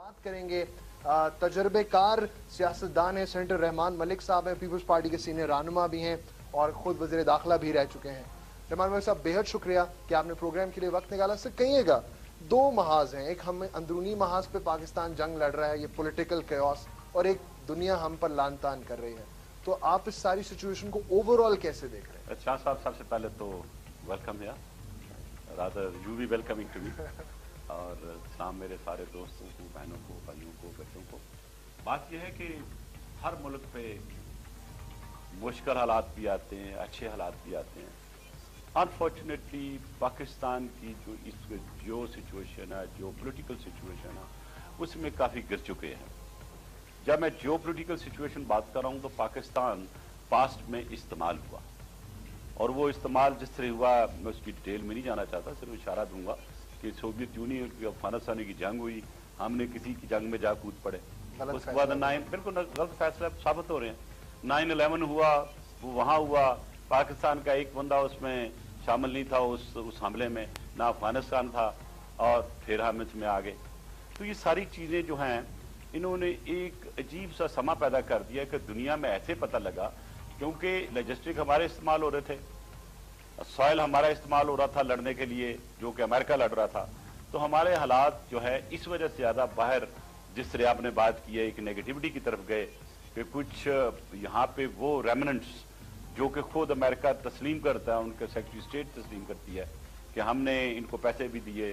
بات کریں گے تجربے کار سیاستدان ہیں سینٹر رحمان ملک صاحب ہیں پیپلز پارٹی کے سینئر رہنما بھی ہیں اور خود وزیر داخلہ بھی رہ چکے ہیں۔ رحمان ملک صاحب بہت شکریہ کہ آپ نے پروگرام کے لیے وقت نکالا۔ سے کہیے گا دو محاذ ہیں۔ ایک ہم اندرونی محاذ پہ پاکستان جنگ لڑ رہا ہے یہ پولیٹیکل کیوس اور ایک دنیا ہم پر لان تان کر رہی ہے۔ تو آپ اس ساری سچویشن کو اوورال کیسے دیکھ رہے ہیں؟ اچھا صاحب سب سے پہلے تو ویلکم ہے rather you be welcoming to me اور سلام میرے سارے دوستوں کو، بہنوں کو، بھائیوں کو، بچوں کو۔ بات یہ ہے کہ ہر ملک پہ مشکل حالات بھی آتے ہیں، اچھے حالات بھی آتے ہیں۔ انفارچونیٹلی پاکستان کی جو اس جو سچویشن ہے جو پولیٹیکل سچویشن ہے، اس میں کافی گر چکے ہیں۔ جب میں جیو پولیٹیکل سچویشن بات کر رہا ہوں تو پاکستان پاسٹ میں استعمال ہوا۔ اور وہ استعمال جس طرح ہوا، میں اس کی ڈیٹیل میں نہیں جانا چاہتا، صرف اشارہ دوں گا۔ کہ سوویت یونین کی افغانستانی کی جنگ ہوئی ہم نے کسی کی جنگ میں جا کود پڑے اس کے بعد نائن بالکل غلط فیصلہ ثابت ہو رہے ہیں۔ نائن الیون ہوا وہ وہاں ہوا۔ پاکستان کا ایک بندہ اس میں شامل نہیں تھا اس اس حملے میں نہ افغانستان تھا اور پھر ہم اس میں آگے۔ تو یہ ساری چیزیں جو ہیں انہوں نے ایک عجیب سا سما پیدا کر دیا کہ دنیا میں ایسے پتہ لگا کیونکہ لجسٹک ہمارے استعمال ہو رہے تھے۔ سوائل ہمارا استعمال ہو رہا تھا لڑنے کے لیے، جو کہ امریکہ لڑ رہا تھا۔ تو ہمارے حالات جو ہے، اس وجہ سے زیادہ باہر جس طرح آپ نے بات کی ہے، ایک نگیٹیوٹی کی طرف گئے، کہ کچھ یہاں پہ وہ ریمننٹس جو کہ خود امریکہ تسلیم کرتا ہے، ان کے سیکٹری اسٹیٹ تسلیم کرتی ہے کہ ہم نے ان کو پیسے بھی دیے،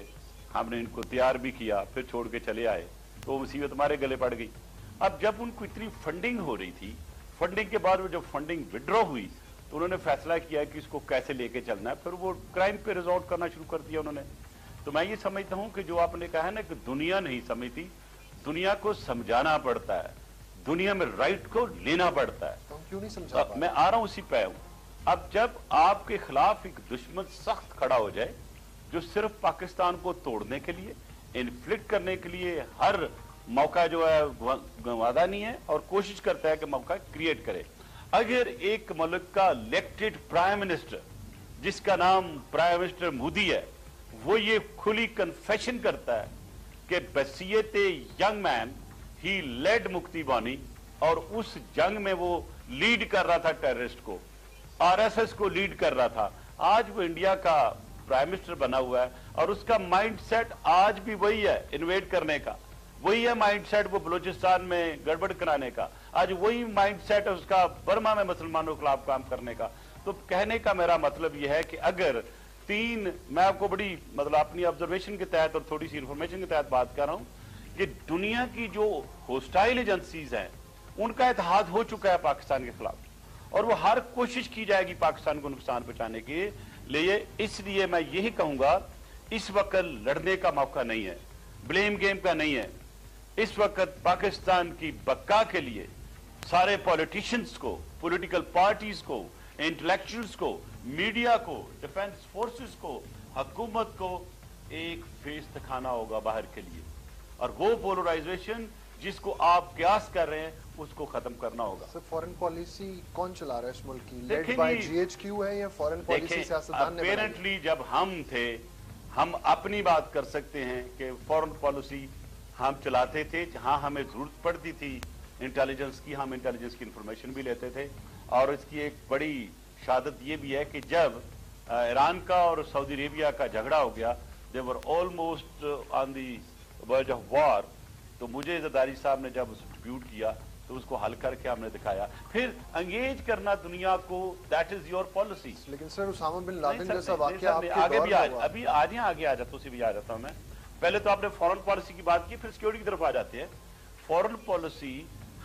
ہم نے ان کو تیار بھی کیا، پھر چھوڑ کے چلے آئے۔ تو وہ مصیبت ہمارے گلے پڑ گئی۔ اب جب ان کو اتنی فنڈنگ ہو رہی تھی فنڈنگ کے بعد وہ جب فنڈنگ وڈرا ہوئی تو انہوں نے فیصلہ کیا کہ اس کو کیسے لے کے چلنا ہے پھر وہ کرائم پہ ریزورٹ کرنا شروع کر دیا انہوں نے۔ تو میں یہ سمجھتا ہوں کہ جو آپ نے کہا ہے نا کہ دنیا نہیں سمجھتی دنیا کو سمجھانا پڑتا ہے۔ دنیا میں رائٹ کو لینا پڑتا ہے۔ کیوں نہیں سمجھا میں آ رہا ہوں اسی پہ ہوں۔ اب جب آپ کے خلاف ایک دشمن سخت کھڑا ہو جائے جو صرف پاکستان کو توڑنے کے لیے انفلکٹ کرنے کے لیے ہر موقع جو ہے گنوادہ نہیں ہے اور کوشش کرتا ہے کہ موقع کریٹ کرے۔ اگر ایک ملک کا الیکٹڈ پرائم منسٹر جس کا نام پرائم منسٹر مودی ہے، وہ یہ کھلی کنفیشن کرتا ہے کہ بصیت ینگ مین ہی لیڈ مکتی بانی اور اس جنگ میں وہ لیڈ کر رہا تھا ٹیررسٹ کو آر ایس ایس کو لیڈ کر رہا تھا۔ آج وہ انڈیا کا پرائم منسٹر بنا ہوا ہے اور اس کا مائنڈ سیٹ آج بھی وہی ہے انویٹ کرنے کا۔ وہی ہے مائنڈ سیٹ وہ بلوچستان میں گڑبڑ کرانے کا۔ آج وہی مائنڈ سیٹ اس کا برما میں مسلمانوں کے خلاف کام کرنے کا۔ تو کہنے کا میرا مطلب یہ ہے کہ اگر تین، میں آپ کو بڑی مطلب اپنی آبزرویشن کے تحت اور تھوڑی سی انفارمیشن کے تحت بات کر رہا ہوں کہ دنیا کی جو ہوسٹائل ایجنسیز ہیں، ان کا اتحاد ہو چکا ہے پاکستان کے خلاف۔ اور وہ ہر کوشش کی جائے گی پاکستان کو نقصان پہنچانے کے لیے اس لیے میں یہی کہوں گا، اس وقت لڑنے کا موقع نہیں ہے بلیم گیم کا نہیں ہے۔ اس وقت پاکستان کی بقا کے لیے سارے پولیٹیشنز کو پولیٹیکل پارٹیز کو انٹلیکچوئلز کو میڈیا کو ڈیفنس فورسز کو حکومت کو ایک فیس دکھانا ہوگا باہر کے لیے۔ اور وہ پولرائزیشن جس کو آپ قیاس کر رہے ہیں اس کو ختم کرنا ہوگا۔ سر فورن پالیسی کون چلا رہا ہے اس ملک کی؟ Lead by G H Q ہے یا فورن پالیسی سیاستدان نے اپیرنٹلی جب ہم تھے ہم اپنی بات کر سکتے ہیں کہ فورن پالیسی ہم چلاتے تھے جہاں ہمیں ضرورت پڑتی تھی انٹیلیجنس کی ہم انٹیلیجنس کی انفارمیشن بھی لیتے تھے۔ اور اس کی ایک بڑی شہادت یہ بھی ہے کہ جب ایران کا اور سعودی عربیہ کا جھگڑا ہو گیا دیور almost on the ورج of war تو مجھے زداری صاحب نے جب ڈسٹریبیوٹ کیا تو اس کو حل کر کے ہم نے دکھایا۔ پھر انگیج کرنا دنیا کو دیٹ از یور پالیسی لیکن سر اسامہ بن لادن جیسا واقعہ آپ کے دور میں ہوا۔ ابھی آج آگے آ جاتا اسی بھی آ جاتا ہوں میں۔ پہلے تو آپ نے فورن پالیسی کی بات کی، پھر سیکیورٹی کی طرف آ جاتے ہیں۔ فورن پالیسی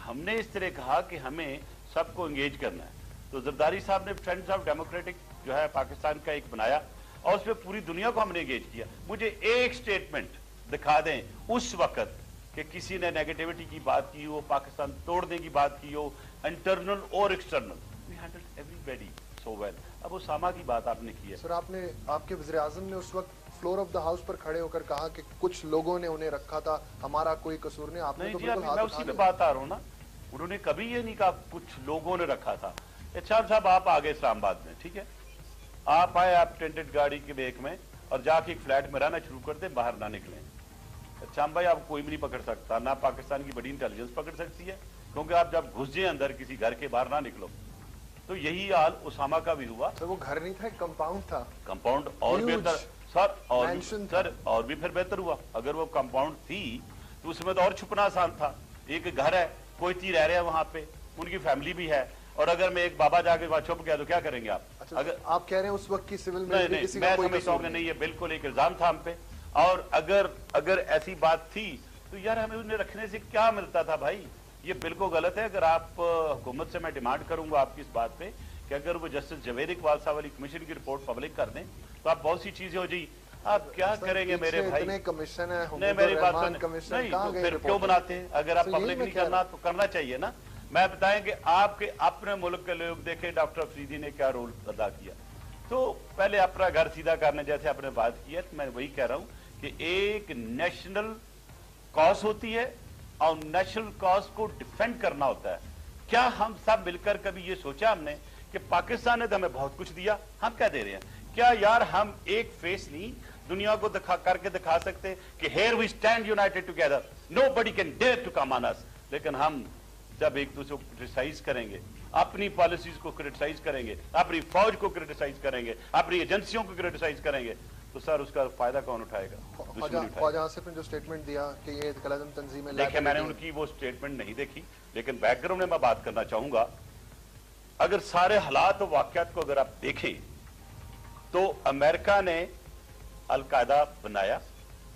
ہم نے اس طرح کہا کہ ہمیں سب کو انگیج کرنا ہے۔ تو زرداری صاحب نے فرینڈز آف ڈیموکریٹک جو ہے پاکستان کا ایک بنایا اور اس میں پوری دنیا کو ہم نے انگیج کیا۔ مجھے ایک سٹیٹمنٹ دکھا دیں اس وقت کہ کسی نے نیگیٹیوٹی کی بات کی ہو، پاکستان توڑنے کی بات کی ہو انٹرنل اور external we handle everybody so well اب اسامہ کی بات آپ نے کی ہے۔ سر، آپ نے، آپ کے وزیر اعظم نے اس وقت فلور آف دا ہاؤس پر کھڑے ہو کر کہا کہ کچھ لوگوں نے انہیں رکھا تھا ہمارا کوئی قصور نہیں آپ نے تو جی، بالکل ہاتھ اٹھا لیا۔ بات آ رہا ہوں نا۔ انہوں نے کبھی یہ نہیں کہا کچھ لوگوں نے رکھا تھا۔ اچھا صاحب آپ آگے اسلام آباد میں ٹھیک ہے؟ آپ آئے آپ ٹینٹڈ گاڑی کے بیک میں اور جا کے ایک فلیٹ میں رہنا شروع کر دیں باہر نہ نکلیں۔ اچھا بھائی آپ کوئی بھی نہیں پکڑ سکتا نہ پاکستان کی بڑی انٹیلیجنس پکڑ سکتی ہے۔ کیونکہ آپ جب گھس جائیں اندر کسی گھر کے باہر نہ نکلو۔ تو یہی حال اسامہ کا بھی ہوا۔ وہ گھر نہیں تھا کمپاؤنڈ تھا۔ کمپاؤنڈ اور بہتر سر اور سر اور بھی پھر بہتر ہوا۔ اگر وہ کمپاؤنڈ تھی تو اس میں تو اور چھپنا آسان تھا۔ ایک گھر ہے کوئتی رہ رہے ہیں وہاں پہ۔ ان کی فیملی بھی ہے۔ اور اگر میں ایک بابا جا کے وہاں چھپ گیا تو کیا کریں گے آپ؟ اچھا، اگر آپ کہہ رہے ہیں اس وقت کی سیول میں سمجھتا ہوں نہیں یہ بالکل ایک الزام تھا ہم پہ۔ اور اگر اگر ایسی بات تھی تو یار ہمیں انہیں رکھنے سے کیا ملتا تھا بھائی؟ یہ بالکل غلط ہے۔ اگر آپ حکومت سے میں ڈیمانڈ کروں گا آپ کی اس بات پہ کہ اگر وہ جسٹس جوید اقبال صاحب علی کمیشن کی رپورٹ پبلک کر دیں تو آپ بہت سی چیزیں ہو جائیں آپ کیا کریں گے میرے بھائی؟ نہیں میری بات نہیں پھر کیوں بناتے ہیں؟ اگر آپ پبلک نہیں کرنا تو کرنا چاہیے نا۔ میں بتائیں کہ آپ کے اپنے ملک کے لوگ دیکھیں ڈاکٹر افریدی نے کیا رول ادا کیا۔ تو پہلے اپنا گھر سیدھا کرنے جیسے آپ نے بات کی ہے میں وہی کہہ رہا ہوں کہ ایک نیشنل کاز ہوتی ہے اور نیشنل کاز کو ڈیفینڈ کرنا ہوتا ہے۔ کیا ہم سب مل کر کبھی یہ سوچا ہم نے کہ پاکستان نے تو ہمیں بہت کچھ دیا؟ ہم کیا دے رہے ہیں؟ کیا یار ہم ایک فیس نہیں دنیا کو دکھا کر کے دکھا سکتے کہ here we stand united together nobody can dare to come once لیکن ہم جب ایک دوسرے کو کریٹیسائز کریں گے اپنی پالیسیز کو کریٹیسائز کریں گے اپنی فوج کو کریٹیسائز کریں گے اپنی ایجنسیوں کو کریٹیسائز کریں گے تو سر اس کا فائدہ کون اٹھائے گا؟ خواجہ آصف نے جو سٹیٹمنٹ دیا کہ یہ کلازم تنظیم ہے دیکھیں میں نے ان کی وہ سٹیٹمنٹ نہیں دیکھی لیکن بیک گراؤنڈ میں میں بات کرنا چاہوں گا۔ اگر سارے حالات و واقعات کو اگر آپ دیکھیں تو امریکہ نے القاعدہ بنایا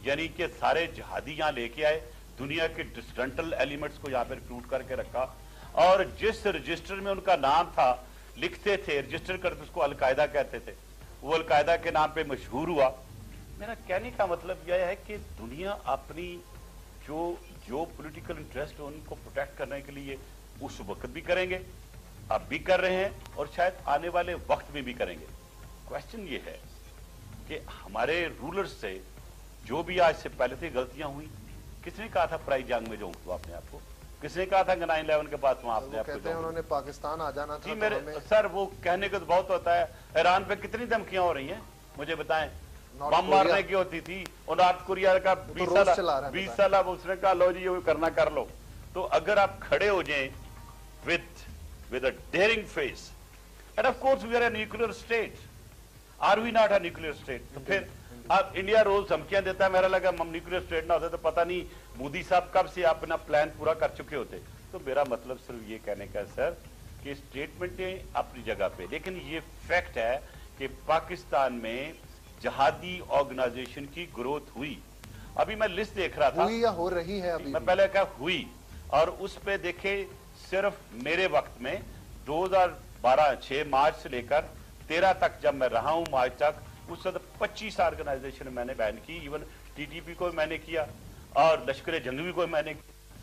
یعنی کہ سارے جہادی یہاں لے کے آئے، دنیا کے ڈسٹرنٹل ایلیمنٹس کو یہاں پہ ریکروٹ کر کے رکھا۔ اور جس رجسٹر میں ان کا نام تھا، لکھتے تھے رجسٹر کرتے اس کو القاعدہ کہتے تھے۔ وہ القاعدہ کے نام پہ مشہور ہوا۔ میرا کہنے کا مطلب یہ ہے کہ دنیا اپنی جو جو پولیٹیکل انٹرسٹ ان کو پروٹیکٹ کرنے کے لیے اس وقت بھی کریں گے، اب بھی کر رہے ہیں، اور شاید آنے والے وقت میں بھی کریں گے۔ کوشچن یہ ہے کہ ہمارے رولرز سے جو بھی آج سے پہلے تھے غلطیاں ہوئیں کس نے کہا تھا پرائی جنگ میں جاؤں تو آپ نے آپ کو؟ کس نے کہا تھا کہ نائن الیون کے بعد وہاں آپ نے آپ کو انہوں نے پاکستان آ جانا تھا جی سر وہ کہنے کا تو بہت ہوتا ہے ایران پہ کتنی دھمکیاں ہو رہی ہیں؟ مجھے بتائیں بم مارنے کی ہوتی تھی اور نارتھ کوریا کا بیس سال بیس سال اب اس نے کہا لو جی یہ کرنا کر لو۔ تو اگر آپ کھڑے ہو جائیں with with a daring face and of course we are a nuclear state are we not ہے نیوکلیر اسٹیٹ تو پھر اب انڈیا روز دھمکیاں دیتا ہے میرا لگا ہم نیوکلیر اسٹیٹ نہ ہوتے تو پتہ نہیں مودی صاحب کب سے اپنا پلان پورا کر چکے ہوتے تو میرا مطلب صرف یہ کہنے کا ہے سر کہ اسٹیٹمنٹیں اپنی جگہ پہ لیکن یہ فیکٹ ہے کہ پاکستان میں جہادی آرگنائزیشن کی گروتھ ہوئی ابھی میں لسٹ دیکھ رہا تھا ہوئی یا ہو رہی ہے ابھی میں پہلے کہا ہوئی اور اس پہ دیکھیں صرف میرے وقت میں دو ہزار بارہ چھ مارچ سے لے کر تیرہ تک جب میں رہا ہوں مارچ تک اس وقت پچیس آرگنائزیشن میں نے بین کی ایون ٹی ٹی پی کو میں نے کیا اور لشکر جنگوی کو میں نے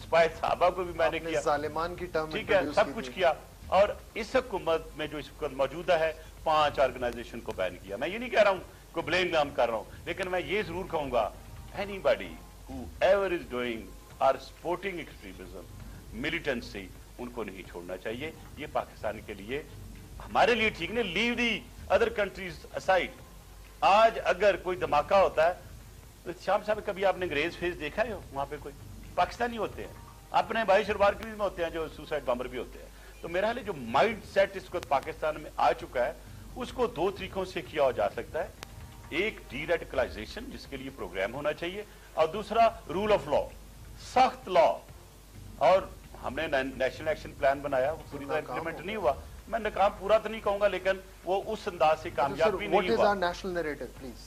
سپاہی صحابہ کو بھی میں نے کیا۔ ظالمان کی ٹرم ٹھیک ہے سب کچھ کیا۔ اور اس حکومت میں جو اس وقت موجودہ ہے پانچ آرگنائزیشن کو بین کیا۔ میں یہ نہیں کہہ رہا ہوں کوئی بلیم نام کر رہا ہوں لیکن میں یہ ضرور کہوں گا anybody whoever is doing or supporting extremism militancy ان کو نہیں چھوڑنا چاہیے۔ یہ پاکستان کے لیے ہمارے لیے ٹھیک نہیں leave the other countries aside آج اگر کوئی دھماکہ ہوتا ہے تو شام صاحب کبھی آپ نے انگریز فیس دیکھا ہے؟ وہاں پہ کوئی پاکستانی ہوتے ہیں اپنے بھائی شلوار قمیض میں ہوتے ہیں جو سوسائڈ بامبر بھی ہوتے ہیں۔ تو میرا حال ہے جو مائنڈ سیٹ اس کو پاکستان میں آ چکا ہے اس کو دو طریقوں سے کیا ہو جا سکتا ہے۔ ایک ڈی ریڈیکلائزیشن جس کے لیے پروگرام ہونا چاہیے اور دوسرا رول آف لا سخت لا اور ہم نے نیشنل ایکشن پلان بنایا وہ پوری طرح امپلیمنٹ نہیں ہوا۔ میں ناکام پورا تو نہیں کہوں گا لیکن وہ اس انداز سے کامیابی نہیں ہوا۔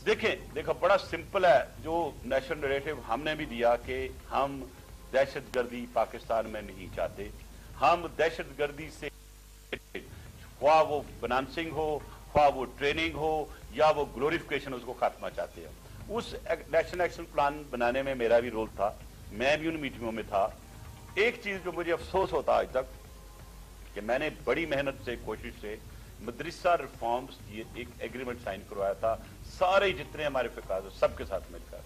دیکھیں دیکھو بڑا سمپل ہے۔ جو نیشنل نریٹو ہم نے بھی دیا کہ ہم دہشت گردی پاکستان میں نہیں چاہتے۔ ہم دہشت گردی سے خواہ وہ فنانسنگ ہو خواہ وہ ٹریننگ ہو یا وہ گلوریفکیشن اس کو خاتمہ چاہتے ہیں۔ اس نیشنل ایکشن پلان بنانے میں میرا بھی رول تھا۔ میں بھی ان میٹنگوں میں تھا۔ ایک چیز جو مجھے افسوس ہوتا آج تک کہ میں نے بڑی محنت سے، کوشش سے مدرسہ ریفارمز یہ ایک ایگریمنٹ سائن کروایا تھا۔ سارے جتنے ہمارے فقاز ہیں، سب کے ساتھ مل کر۔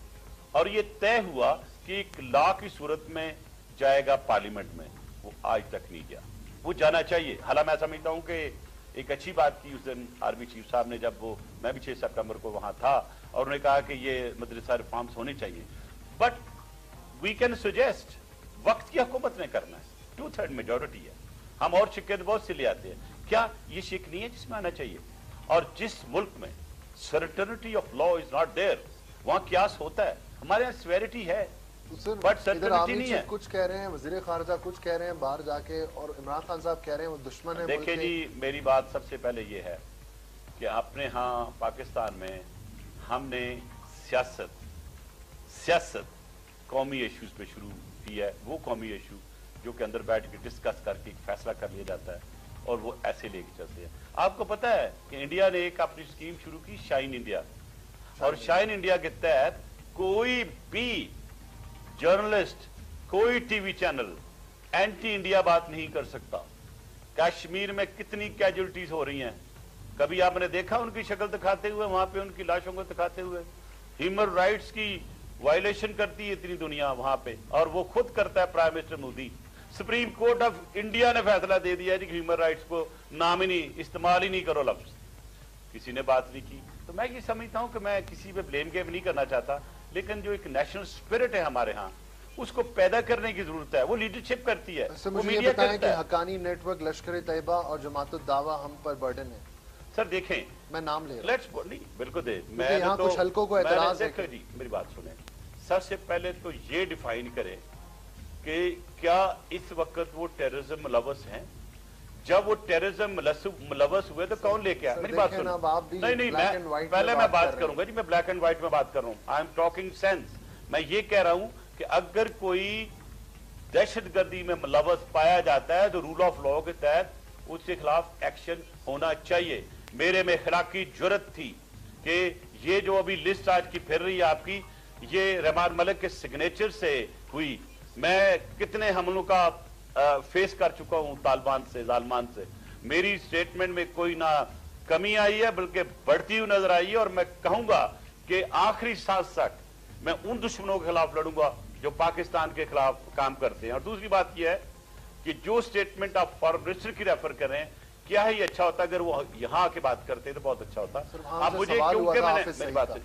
اور یہ طے ہوا کہ ایک لا کی صورت میں جائے گا پارلیمنٹ میں۔ وہ آج تک نہیں گیا۔ وہ جانا چاہیے۔ حالانکہ میں سمجھتا ہوں کہ ایک اچھی بات کی اس دن آرمی چیف صاحب نے جب وہ میں بھی چھ سپٹمبر کو وہاں تھا اور انہوں نے کہا کہ یہ مدرسہ ریفارمز ہونے چاہیے۔ بٹ وی کین سجیسٹ وقت کی حکومت نے کرنا ہے۔ ٹو تھرڈ میجورٹی ہے۔ ہم اور شکے تو بہت سے لے آتے ہیں۔ کیا یہ شک نہیں ہے جس میں آنا چاہیے؟ اور جس ملک میں certainty of law is not there وہاں کیاس ہوتا ہے۔ ہمارے یہاں سویرٹی ہے۔ بٹ سرٹنٹی نہیں ہے۔ کچھ کہہ رہے ہیں وزیر خارجہ کچھ کہہ رہے ہیں باہر جا کے اور عمران خان صاحب کہہ رہے ہیں وہ دشمن ہے دیکھیں جی میری بات سب سے پہلے یہ ہے کہ اپنے ہاں پاکستان میں ہم نے سیاست سیاست قومی ایشوز پہ شروع کی ہے۔ وہ قومی ایشو جو کہ اندر بیٹھ کے ڈسکس کر کے ایک فیصلہ کر لیا جاتا ہے اور وہ ایسے لے کے چلتے ہیں۔ آپ کو پتا ہے کہ انڈیا نے ایک اپنی اسکیم شروع کی شائن انڈیا اور شائن انڈیا کے تحت کوئی بھی جرنلسٹ کوئی T V channel anti India بات نہیں کر سکتا۔ کشمیر میں کتنی کیجولٹیز ہو رہی ہیں۔ کبھی آپ نے دیکھا ان کی شکل دکھاتے ہوئے وہاں پہ ان کی لاشوں کو دکھاتے ہوئے؟ ہیومن رائٹس کی وائلیشن کرتی ہے اتنی دنیا وہاں پہ۔ اور وہ خود کرتا ہے prime minister Modi. Supreme court of India نے فیصلہ دے دیا جی کہ ہیومن رائٹس کو نام ہی نہیں استعمال ہی نہیں کرو لفظ۔ کسی نے بات نہیں کی۔ تو میں یہ سمجھتا ہوں کہ میں کسی پہ بلیم گیم نہیں کرنا چاہتا لیکن جو ایک نیشنل اسپرٹ ہے ہمارے ہاں اس کو پیدا کرنے کی ضرورت ہے۔ وہ لیڈرشپ کرتی ہے وہ میڈیا کرتا کہ حقانی نیٹ ورک لشکر طیبہ اور جماعت الدعوہ ہم پر برڈن ہے۔ سر دیکھیں۔ میں نام لے لیٹس نہیں بالکل دے۔ میں یہاں کچھ حلقوں کو اعتراض دیکھیں جی، میری بات سنیں۔ سب سے پہلے تو یہ ڈیفائن کریں کہ کیا اس وقت وہ ٹیررزم ملوث ہیں؟ جب وہ ٹیررزم ملوث ہوئے تو کون لے کے آئے میری بات نہیں نہیں میں پہلے میں بات کروں گا جی میں بلیک اینڈ وائٹ میں بات کر رہا ہوں۔ آئی ایم ٹاکنگ سینس میں یہ کہہ رہا ہوں کہ اگر کوئی دہشت گردی میں ملوث پایا جاتا ہے تو رول آف لا کے تحت اس کے خلاف ایکشن ہونا چاہیے۔ میرے میں اخلاقی جرت تھی کہ یہ جو ابھی لسٹ آج کی پھر رہی ہے آپ کی یہ رحمان ملک کے سگنیچر سے ہوئی۔ میں کتنے حملوں کا فیس کر چکا ہوں طالبان سے ظالمان سے۔ میری اسٹیٹمنٹ میں کوئی نہ کمی آئی ہے بلکہ بڑھتی ہوئی نظر آئی ہے اور میں کہوں گا کہ آخری سانس تک میں ان دشمنوں کے خلاف لڑوں گا جو پاکستان کے خلاف کام کرتے ہیں۔ اور دوسری بات یہ ہے کہ جو اسٹیٹمنٹ آپ فارن منسٹر کی ریفر کریں کیا ہے یہ اچھا ہوتا اگر وہ یہاں آ کے بات کرتے تو بہت اچھا ہوتا۔ آپ مجھے کیونکہ میں نے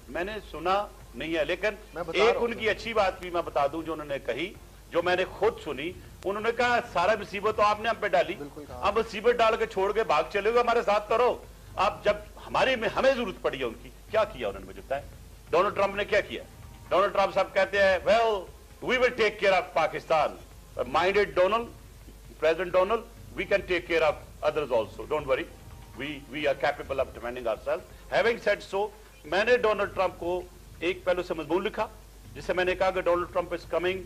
میں نے سنا نہیں ہے لیکن ایک ان کی اچھی بات بھی میں بتا دوں جو انہوں نے کہی۔ جو میں نے خود سنی انہوں نے کہا سارا مصیبت تو آپ نے ہم پہ ڈالی۔ اب مصیبت ڈال کے چھوڑ کے بھاگ چلے گا ہمارے ساتھ کرو آپ جب ہمارے میں ہمیں ضرورت پڑی ہے ان کی کیا کیا انہوں نے مجھے بتایا؟ ڈونلڈ ٹرمپ نے کیا کیا؟ ڈونلڈ ٹرمپ صاحب کہتے ہیں well we will take care of Pakistan minded Donald president Donald we can take care of others also don't worry we we are capable of demanding or self having set so میں نے Donald Trump کو ایک پہلو سے مضمون لکھا جسے میں نے کہا کہ Donald Trump is coming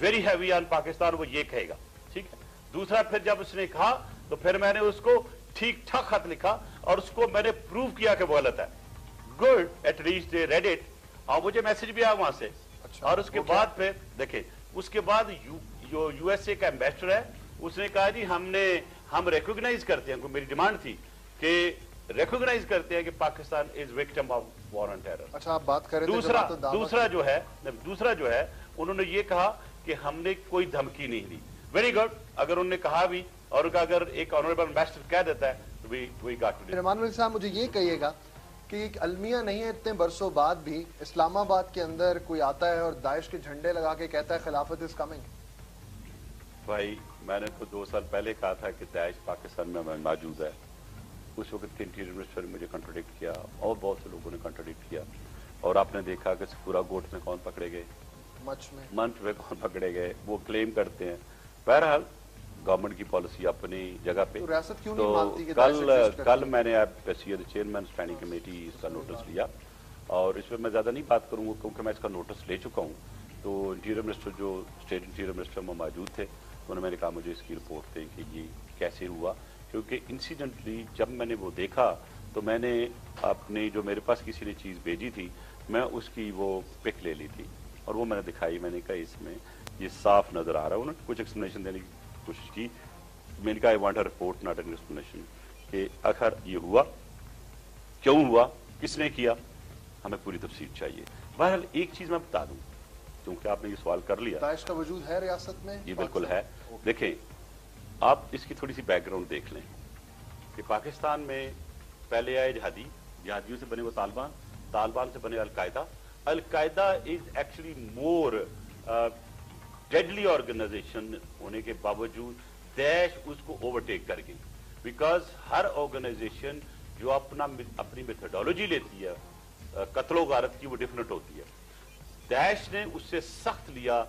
very heavy on Pakistan وہ یہ کہے گا۔ ٹھیک ہے؟ دوسرا پھر جب اس نے کہا تو پھر میں نے اس کو ٹھیک ٹھاک خط لکھا اور اس کو میں نے پروف کیا کہ وہ غلط ہے۔ Good at least they read it اور مجھے میسج بھی آیا وہاں سے۔ اور اس کے بعد پھر دیکھیں اس کے بعد جو یو ایس اے کا ایمبیسڈر ہے اس نے کہا جی ہم نے ہم ریکوگنائز کرتے ہیں میری ڈیمانڈ تھی کہ ریکوگنائز کرتے ہیں کہ Pakistan is victim of war on terror اچھا آپ بات کریں دوسرا دوسرا جو ہے دوسرا جو ہے انہوں نے یہ کہا کہ ہم نے کوئی دھمکی نہیں دی۔ ویری گڈ اگر انہوں نے کہا بھی اور اگر ایک آنریبل میسٹر کہہ دیتا ہے تو بھی وہی گاٹ رحمان علی صاحب مجھے یہ کہیے گا کہ ایک المیہ نہیں ہے اتنے برسوں بعد بھی اسلام آباد کے اندر کوئی آتا ہے اور داعش کے جھنڈے لگا کے کہتا ہے خلافت از کمنگ بھائی میں نے تو دو سال پہلے کہا تھا کہ داعش پاکستان میں موجود ہے۔ اس وقت انٹیریئر منسٹر نے مجھے کنٹرڈکٹ کیا اور بہت سے لوگوں نے کنٹرڈکٹ کیا۔ اور آپ نے دیکھا کہ سکورا گوٹ میں کون پکڑے گئے۔ منچ میں کون پکڑے گئے؟ وہ کلیم کرتے ہیں۔ بہرحال گورنمنٹ کی پالیسی اپنی جگہ پہ۔ تو کل کل میں نے چیئرمین اسٹینڈنگ کمیٹی اس کا نوٹس لیا۔ اور اس پہ میں زیادہ نہیں بات کروں گا کیونکہ میں اس کا نوٹس لے چکا ہوں۔ تو انٹیریئر منسٹر جو اسٹیٹ انٹیریئر منسٹر میں موجود تھے انہوں نے کہا مجھے اس کی رپورٹ دیں کہ یہ کیسے ہوا۔ کیونکہ انسیڈنٹلی جب میں نے وہ دیکھا تو میں نے اپنی جو میرے پاس کسی نے چیز بھیجی تھی میں اس کی وہ پک لے لی تھی۔ اور وہ میں نے دکھائی میں نے کہا اس میں یہ صاف نظر آ رہا ہے۔ انہوں نے کچھ ایکسپلینیشن دینے کی کوشش کی۔ میں نے کہا I want a report not an explanation کہ آخر یہ ہوا؟ کیوں ہوا؟ کس نے کیا؟ ہمیں پوری تفصیل چاہیے۔ بہرحال ایک چیز میں بتا دوں کیونکہ آپ نے یہ سوال کر لیا۔ داعش کا وجود ہے ریاست میں؟ یہ بالکل ہے۔ دیکھیں آپ اس کی تھوڑی سی بیک گراؤنڈ دیکھ لیں۔ کہ پاکستان میں پہلے آئے جہادی جہادیوں سے بنے وہ طالبان طالبان سے بنے al Qaeda al Qaeda is actually more deadly organization ہونے کے باوجود دیش اس کو اوورٹیک کر گئی۔ بیکاز ہر آرگنائزیشن جو اپنا اپنی میتھڈالوجی لیتی ہے uh, قتل و غارت کی وہ ڈفرنٹ ہوتی ہے۔ دیش نے اس سے سخت لیا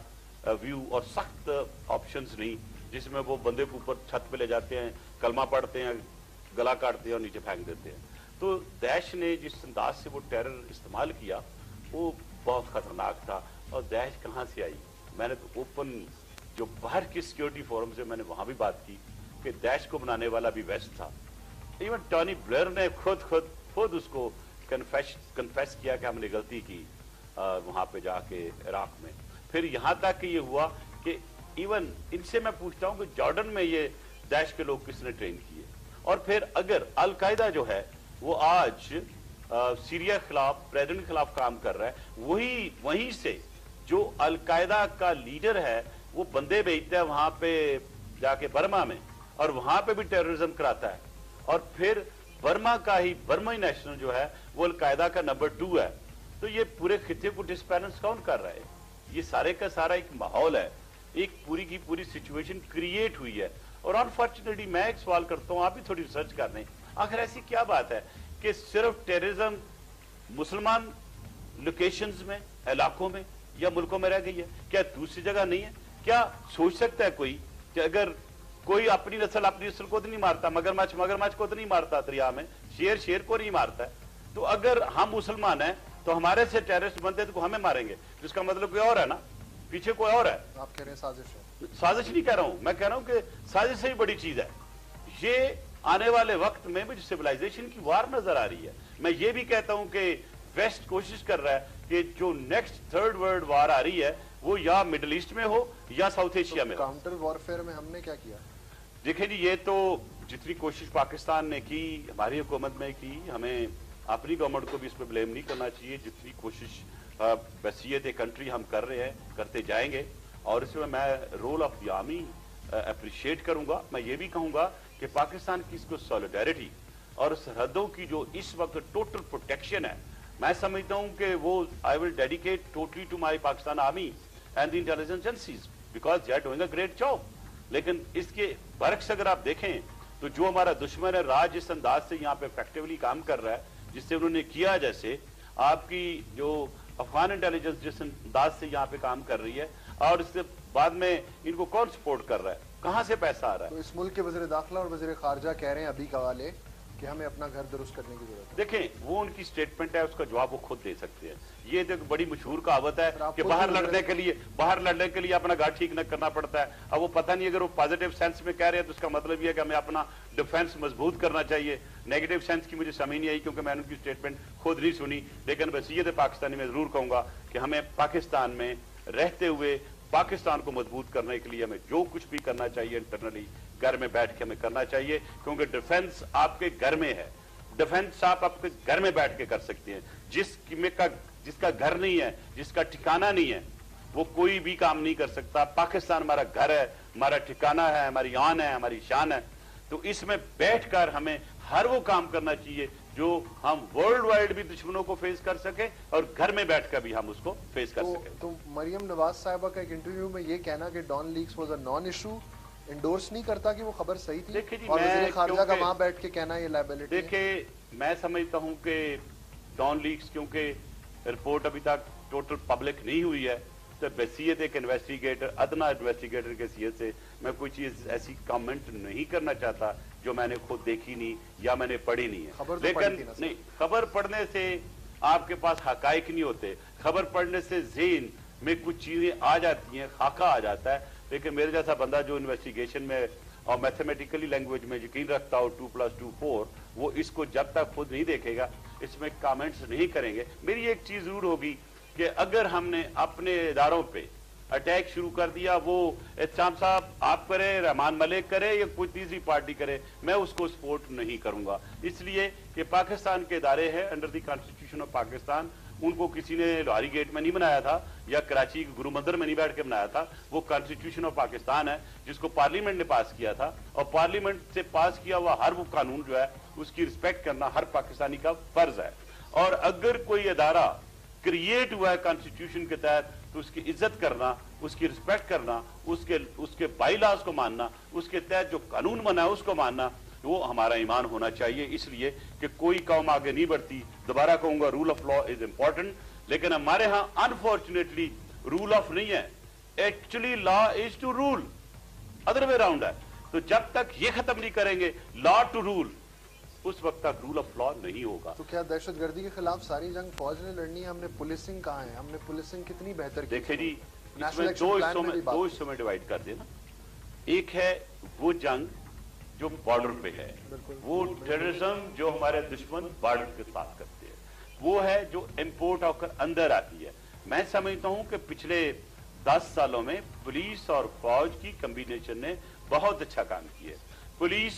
uh, ویو اور سخت آپشنز نہیں، جس میں وہ بندے کو اوپر چھت پہ لے جاتے ہیں، کلمہ پڑھتے ہیں، گلا کاٹتے ہیں اور نیچے پھینک دیتے ہیں۔ تو دیش نے جس انداز سے وہ ٹیرر استعمال کیا وہ بہت خطرناک تھا اور داعش کہاں سے آئی؟ میں نے اوپن جو باہر کی سیکیورٹی فورم سے میں نے وہاں بھی بات کی کہ دہش کو بنانے والا بھی ویسٹ تھا۔ ایون ٹانی بلیر نے خود خود خود اس کو کنفیش کنفیس کیا کہ ہم نے غلطی کی آ, وہاں پہ جا کے عراق میں۔ پھر یہاں تک کہ یہ ہوا کہ ایون ان سے میں پوچھتا ہوں کہ جارڈن میں یہ دہش کے لوگ کس نے ٹرین کیے؟ اور پھر اگر القاعدہ جو ہے وہ آج سیریا خلاف پریزنٹ خلاف کام کر رہا ہے۔ وہی، وہیں سے جو القاعدہ کا لیڈر ہے، وہ بندے بھیجتا ہے وہاں پہ جا کے برما میں، اور وہاں پہ بھی ٹیروریزم کراتا ہے۔ اور پھر برما کا ہی، برما ہی نیشنل جو ہے، وہ القاعدہ کا نمبر ٹو ہے۔ تو یہ پورے خطے کو ڈسپیلنس کون کر رہا ہے؟ یہ سارے کا سارا ایک ماحول ہے۔ ایک پوری کی پوری سچویشن کریٹ ہوئی ہے۔ اور انفارچونیٹلی میں ایک سوال کرتا ہوں، آپ بھی تھوڑی ریسرچ کر لیں۔ آخر ایسی کیا بات ہے؟ کہ صرف ٹیررزم مسلمان لوکیشنز میں علاقوں میں یا ملکوں میں رہ گئی ہے؟ کیا دوسری جگہ نہیں ہے؟ کیا سوچ سکتا ہے کوئی کہ اگر کوئی اپنی نسل اپنی نسل کو تو نہیں مارتا مگر مچھ مگر مچھ کو تو نہیں مارتا دریا میں شیر شیر کو نہیں مارتا ہے؟ تو اگر ہم مسلمان ہیں تو ہمارے سے ٹیررسٹ بنتے تو ہمیں ماریں گے۔ جس کا مطلب کوئی اور ہے نا؟ پیچھے کوئی اور ہے؟ آپ کہہ رہے ہیں سازش ہے۔ سازش نہیں کہہ رہا ہوں میں کہہ رہا ہوں کہ سازش سے ہی بڑی چیز ہے۔ یہ آنے والے وقت میں مجھے سیبلائزیشن کی وار نظر آ رہی ہے۔ میں یہ بھی کہتا ہوں کہ ویسٹ کوشش کر رہا ہے کہ جو نیکسٹ تھرڈ ورلڈ وار آ رہی ہے وہ یا مڈل ایسٹ میں ہو یا ساؤتھ ایشیا میں کاؤنٹر وارفیئر میں ہم نے کیا کیا؟ دیکھیں جی یہ تو جتنی کوشش پاکستان نے کی ہماری حکومت میں کی ہمیں اپنی گورنمنٹ کو بھی اس پہ بلیم نہیں کرنا چاہیے۔ جتنی کوشش بصیت کنٹری ہم کر رہے ہیں کرتے جائیں گے۔ اور اس میں میں role of the army appreciate کروں گا۔ میں یہ بھی کہوں گا کہ پاکستان کی اس کو سولیڈیریٹی اور سرحدوں کی جو اس وقت ٹوٹل پروٹیکشن ہے، میں سمجھتا ہوں کہ وہ I will dedicate totally to my Pakistan army and intelligence agencies because they are doing a great job لیکن اس کے برعکس اگر آپ دیکھیں تو جو ہمارا دشمن ہے، راج اس انداز سے یہاں پہ افیکٹولی کام کر رہا ہے، جس سے انہوں نے کیا جیسے آپ کی جو افغان انٹیلیجنس جس انداز سے یہاں پہ کام کر رہی ہے اور اس سے بعد میں ان کو کون سپورٹ کر رہا ہے؟ کہاں سے پیسہ آ رہا ہے؟ تو اس ملک کے وزیر داخلہ اور وزیر خارجہ کہہ رہے ہیں ابھی قوالے کہ ہمیں اپنا گھر درست کرنے کی ضرورت ہے۔ دیکھیں وہ ان کی سٹیٹمنٹ ہے اس کا جواب وہ خود دے سکتے ہیں۔ یہ دیکھ بڑی مشہور کہاوت ہے کہ باہر لڑنے کے لیے باہر لڑنے کے لیے اپنا گھر ٹھیک نہ کرنا پڑتا ہے۔ اب وہ پتہ نہیں اگر وہ پازیٹیو سینس میں کہہ رہے ہیں تو اس کا مطلب یہ ہے کہ ہمیں اپنا ڈیفینس مضبوط کرنا چاہیے۔ نیگیٹو سینس کی مجھے سمجھ نہیں آئی کیونکہ میں ان کی سٹیٹمنٹ خود نہیں سنی۔ لیکن وسیعت پاکستانی میں ضرور کہوں گا کہ ہمیں پاکستان میں رہتے ہوئے پاکستان کو مضبوط کرنے کے لیے ہمیں جو کچھ بھی کرنا چاہیے انٹرنلی گھر میں بیٹھ کے ہمیں کرنا چاہیے، کیونکہ ڈیفنس آپ کے گھر میں ہے۔ ڈیفنس آپ آپ کے گھر میں بیٹھ کے کر سکتے ہیں۔ جس کا جس کا گھر نہیں ہے، جس کا ٹھکانہ نہیں ہے، وہ کوئی بھی کام نہیں کر سکتا۔ پاکستان ہمارا گھر ہے، ہمارا ٹھکانہ ہے، ہماری آن ہے، ہماری شان ہے۔ تو اس میں بیٹھ کر ہمیں ہر وہ کام کرنا چاہیے جو ہم ورلڈ وائیڈ بھی دشمنوں کو فیس کر سکیں اور گھر میں بیٹھ کر بھی ہم اس کو فیس کر سکیں۔ تو مریم نواز صاحبہ کا ایک انٹرویو میں یہ کہنا کہ Dawn leaks was a non issue endorse نہیں کرتا کہ وہ خبر صحیح تھی جی، اور وزیر خارجہ کا وہاں بیٹھ کے کہنا یہ لائبلٹی دیکھیں میں سمجھتا ہوں کہ ڈان لیکس کیونکہ رپورٹ ابھی تک ٹوٹل پبلک نہیں ہوئی ہے تو بیسیت ایک انویسٹیگیٹر ادنا انویسٹیگیٹر کے حیثیت سے میں کوئی چیز ایسی کامنٹ نہیں کرنا چاہتا۔ جو میں نے خود دیکھی نہیں یا میں نے پڑھی نہیں ہے. لیکن نہیں خبر پڑھنے سے آپ کے پاس حقائق نہیں ہوتے. خبر پڑھنے سے ذہن میں کچھ چیزیں آ جاتی ہیں خاکہ آ جاتا ہے. لیکن میرے جیسا بندہ جو انویسٹیگیشن میں اور میتھمیٹیکلی لینگویج میں یقین رکھتا ہو ٹو پلس ٹو فور وہ اس کو جب تک خود نہیں دیکھے گا اس میں کامنٹس نہیں کریں گے. میری ایک چیز ضرور ہوگی کہ اگر ہم نے اپنے اداروں پہ اٹیک شروع کر دیا، وہ اچھام صاحب آپ کرے رحمان ملک کرے یا کوئی تیسری پارٹی کرے میں اس کو سپورٹ نہیں کروں گا۔ اس لیے کہ پاکستان کے ادارے ہیں under the constitution of Pakistan, ان کو کسی نے لوہاری گیٹ میں نہیں بنایا تھا یا کراچی گرو مندر میں نہیں بیٹھ کے بنایا تھا، وہ کانسٹیٹیوشن آف پاکستان ہے، جس کو پارلیمنٹ نے پاس کیا تھا۔ اور پارلیمنٹ سے پاس کیا ہوا ہر وہ قانون جو ہے، اس کی رسپیکٹ کرنا ہر پاکستانی کا فرض ہے۔ اور اگر کوئی ادارہ کریٹ ہوا ہے کانسٹیٹیوشن کے تحت، تو اس کی عزت کرنا، اس کی رسپیکٹ کرنا، اس کے بائی لاز کو ماننا، اس کے تحت جو قانون بنا ہے اس کو ماننا، وہ ہمارا ایمان ہونا چاہیے۔ اس لیے کہ کوئی قوم آگے نہیں بڑھتی۔ دوبارہ کہوں گا rule of law is important لیکن ہمارے ہاں انفارچونیٹلی رول آف نہیں ہے۔ Actually law is to rule other way round ہے۔ تو جب تک یہ ختم نہیں کریں گے لا ٹو رول اس وقت تک رول آف لا نہیں ہوگا۔ تو کیا دہشت گردی کے خلاف ساری جنگ فوج نے لڑنی ہے؟ ہم نے پولیسنگ کہاں ہے؟ ہم نے پولیسنگ کتنی بہتر کی دیکھیں جی اس میں دو حصوں میں ڈیوائیڈ کر دینا۔ ایک ہے وہ جنگ جو بارڈر پہ ہے۔ وہ ٹیررزم جو ہمارے دشمن بارڈر کے ساتھ کرتے ہیں۔ وہ ہے جو امپورٹ ہو کر اندر آتی ہے۔ میں سمجھتا ہوں کہ پچھلے دس سالوں میں پولیس اور فوج کی کمبینیشن نے بہت اچھا کام کیا ہے۔ پولیس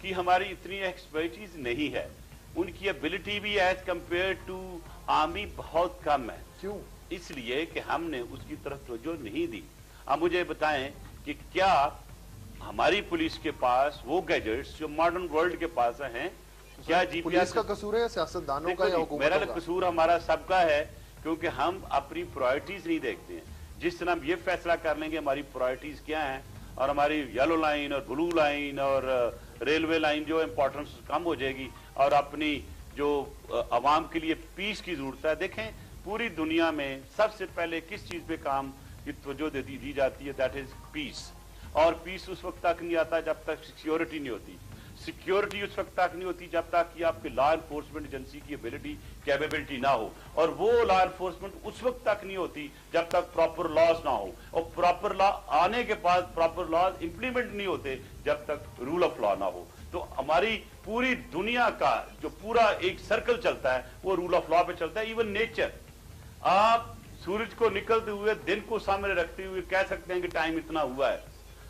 کی ہماری اتنی ایکسپرٹیز نہیں ہے۔ ان کی ابلٹی بھی ایز کمپیئر ٹو آرمی بہت کم ہے۔ کیوں؟ اس لیے کہ ہم نے اس کی طرف توجہ نہیں دی۔ آپ مجھے بتائیں کہ کیا ہماری پولیس کے پاس وہ گیجٹس جو ماڈرن ورلڈ کے پاس ہیں کیا جی پی ایس کا قصور ہے سیاست دانوں کا یا جی، حکومت میرا قصور ہمارا سب کا ہے کیونکہ ہم اپنی پرائرٹیز نہیں دیکھتے ہیں۔ جس طرح ہم یہ فیصلہ کر لیں گے ہماری پرائرٹیز کیا ہیں اور ہماری یلو لائن اور بلو لائن اور ریلوے لائن جو امپورٹنس کم ہو جائے گی اور اپنی جو عوام کے لیے پیس کی ضرورت ہے، دیکھیں پوری دنیا میں سب سے پہلے کس چیز پہ کام کی توجہ دی جاتی ہے؟ دیٹ از پیس اور پیس اس وقت تک نہیں آتا جب تک سیکیورٹی نہیں ہوتی۔ سیکیورٹی اس وقت تک نہیں ہوتی جب تک کہ آپ کے لا انفورسمنٹ ایجنسی کی ابیلٹی کیپیبلٹی نہ ہو۔ اور وہ لا انفورسمنٹ اس وقت تک نہیں ہوتی جب تک پراپر لاز نہ ہو۔ اور پراپر لا آنے کے بعد پراپر لاز امپلیمنٹ نہیں ہوتے جب تک رول آف لا نہ ہو۔ تو ہماری پوری دنیا کا جو پورا ایک سرکل چلتا ہے، وہ رول آف لا پہ چلتا ہے ایون نیچر آپ سورج کو نکلتے ہوئے، دن کو سامنے رکھتے ہوئے کہہ سکتے ہیں کہ ٹائم اتنا ہوا ہے۔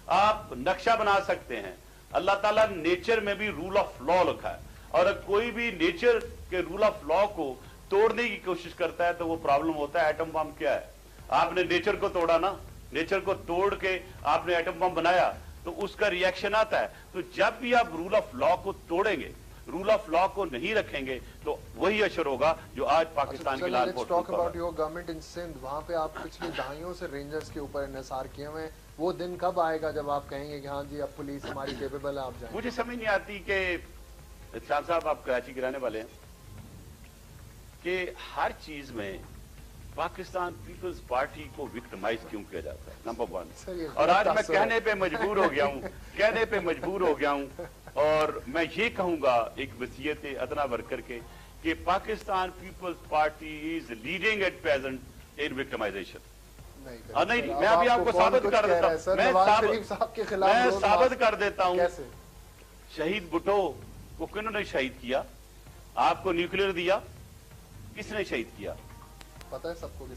آپ نقشہ بنا سکتے ہیں۔ اللہ تعالیٰ نیچر میں بھی رول آف لا لکھا ہے۔ اور اگر کوئی بھی نیچر کے رول آف لا کو توڑنے کی کوشش کرتا ہے تو وہ پرابلم ہوتا ہے۔ ایٹم بم کیا ہے؟ آپ نے نیچر کو توڑا نا۔ نیچر کو توڑ کے آپ نے ایٹم بم بنایا تو اس کا ریئیکشن آتا ہے۔ تو جب بھی آپ رول آف لا کو توڑیں گے رول آف لا کو نہیں رکھیں گے تو وہی اشر ہوگا جو آج اچھا، اچھا، پاکستان کی لال ٹاک اباؤٹ یور وہاں پہ آپ پچھلی دہائیوں سے رینجرز کے اوپر انحصار کیے ہوئے ہیں۔ وہ دن کب آئے گا جب آپ کہیں گے کہ ہاں جی اب پولیس ہماری کیپیبل ہے آپ جائیں۔ مجھے سمجھ نہیں آتی کہ شاہ صاحب آپ کراچی گرانے والے ہیں کہ ہر چیز میں پاکستان پیپلز پارٹی کو وکٹمائز کیوں کیا جاتا ہے؟ نمبر ون اور آج میں کہنے پہ مجبور ہو گیا ہوں کہنے پہ مجبور ہو گیا ہوں اور میں یہ کہوں گا ایک وسیعت ادنا ورکر کے کہ Pakistan Peoples Party is leading at present in victimization ہاں، نہیں میں ابھی آپ کو ثابت کر دیتا میں ثابت کر دیتا ہوں۔ شہید بٹو کو کنہوں نے شہید کیا؟ آپ کو نیوکلئر دیا؟ کس نے شہید کیا؟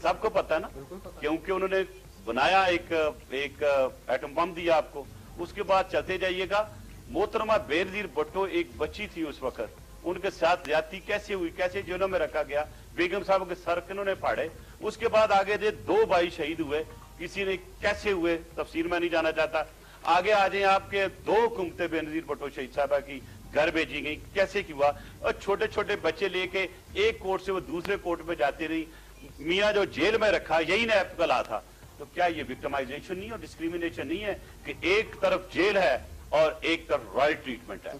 سب کو پتا نا؟ کیونکہ انہوں نے بنایا ایک ایٹم بم دیا آپ کو۔ اس کے بعد چلتے جائیے گا۔ محترمہ بیردیر بٹو ایک بچی تھی اس وقت۔ ان کے ساتھ زیادتی کیسے ہوئی؟ کیسے جنہوں میں رکھا گیا؟ بیگم صاحب کے سر کنوں نے پھاڑے؟ اس کے بعد آگے دے دو بھائی شہید ہوئے کسی نے کیسے ہوئے تفسیر میں نہیں جانا چاہتا۔ آگے آ جائیں آپ کے دو کمتے بے نظیر بھٹو شہید صاحبہ کی گھر بھیجی گئی کیسے کی ہوا؟ اور چھوٹے چھوٹے بچے لے کے ایک کوٹ سے وہ دوسرے کوٹ میں جاتی رہی۔ میاں جو جیل میں رکھا یہی نے کا لا تھا۔ تو کیا یہ وکٹمائزیشن نہیں اور ڈسکریمنیشن نہیں ہے کہ ایک طرف جیل ہے اور ایک طرف رائل ٹریٹمنٹ ہے؟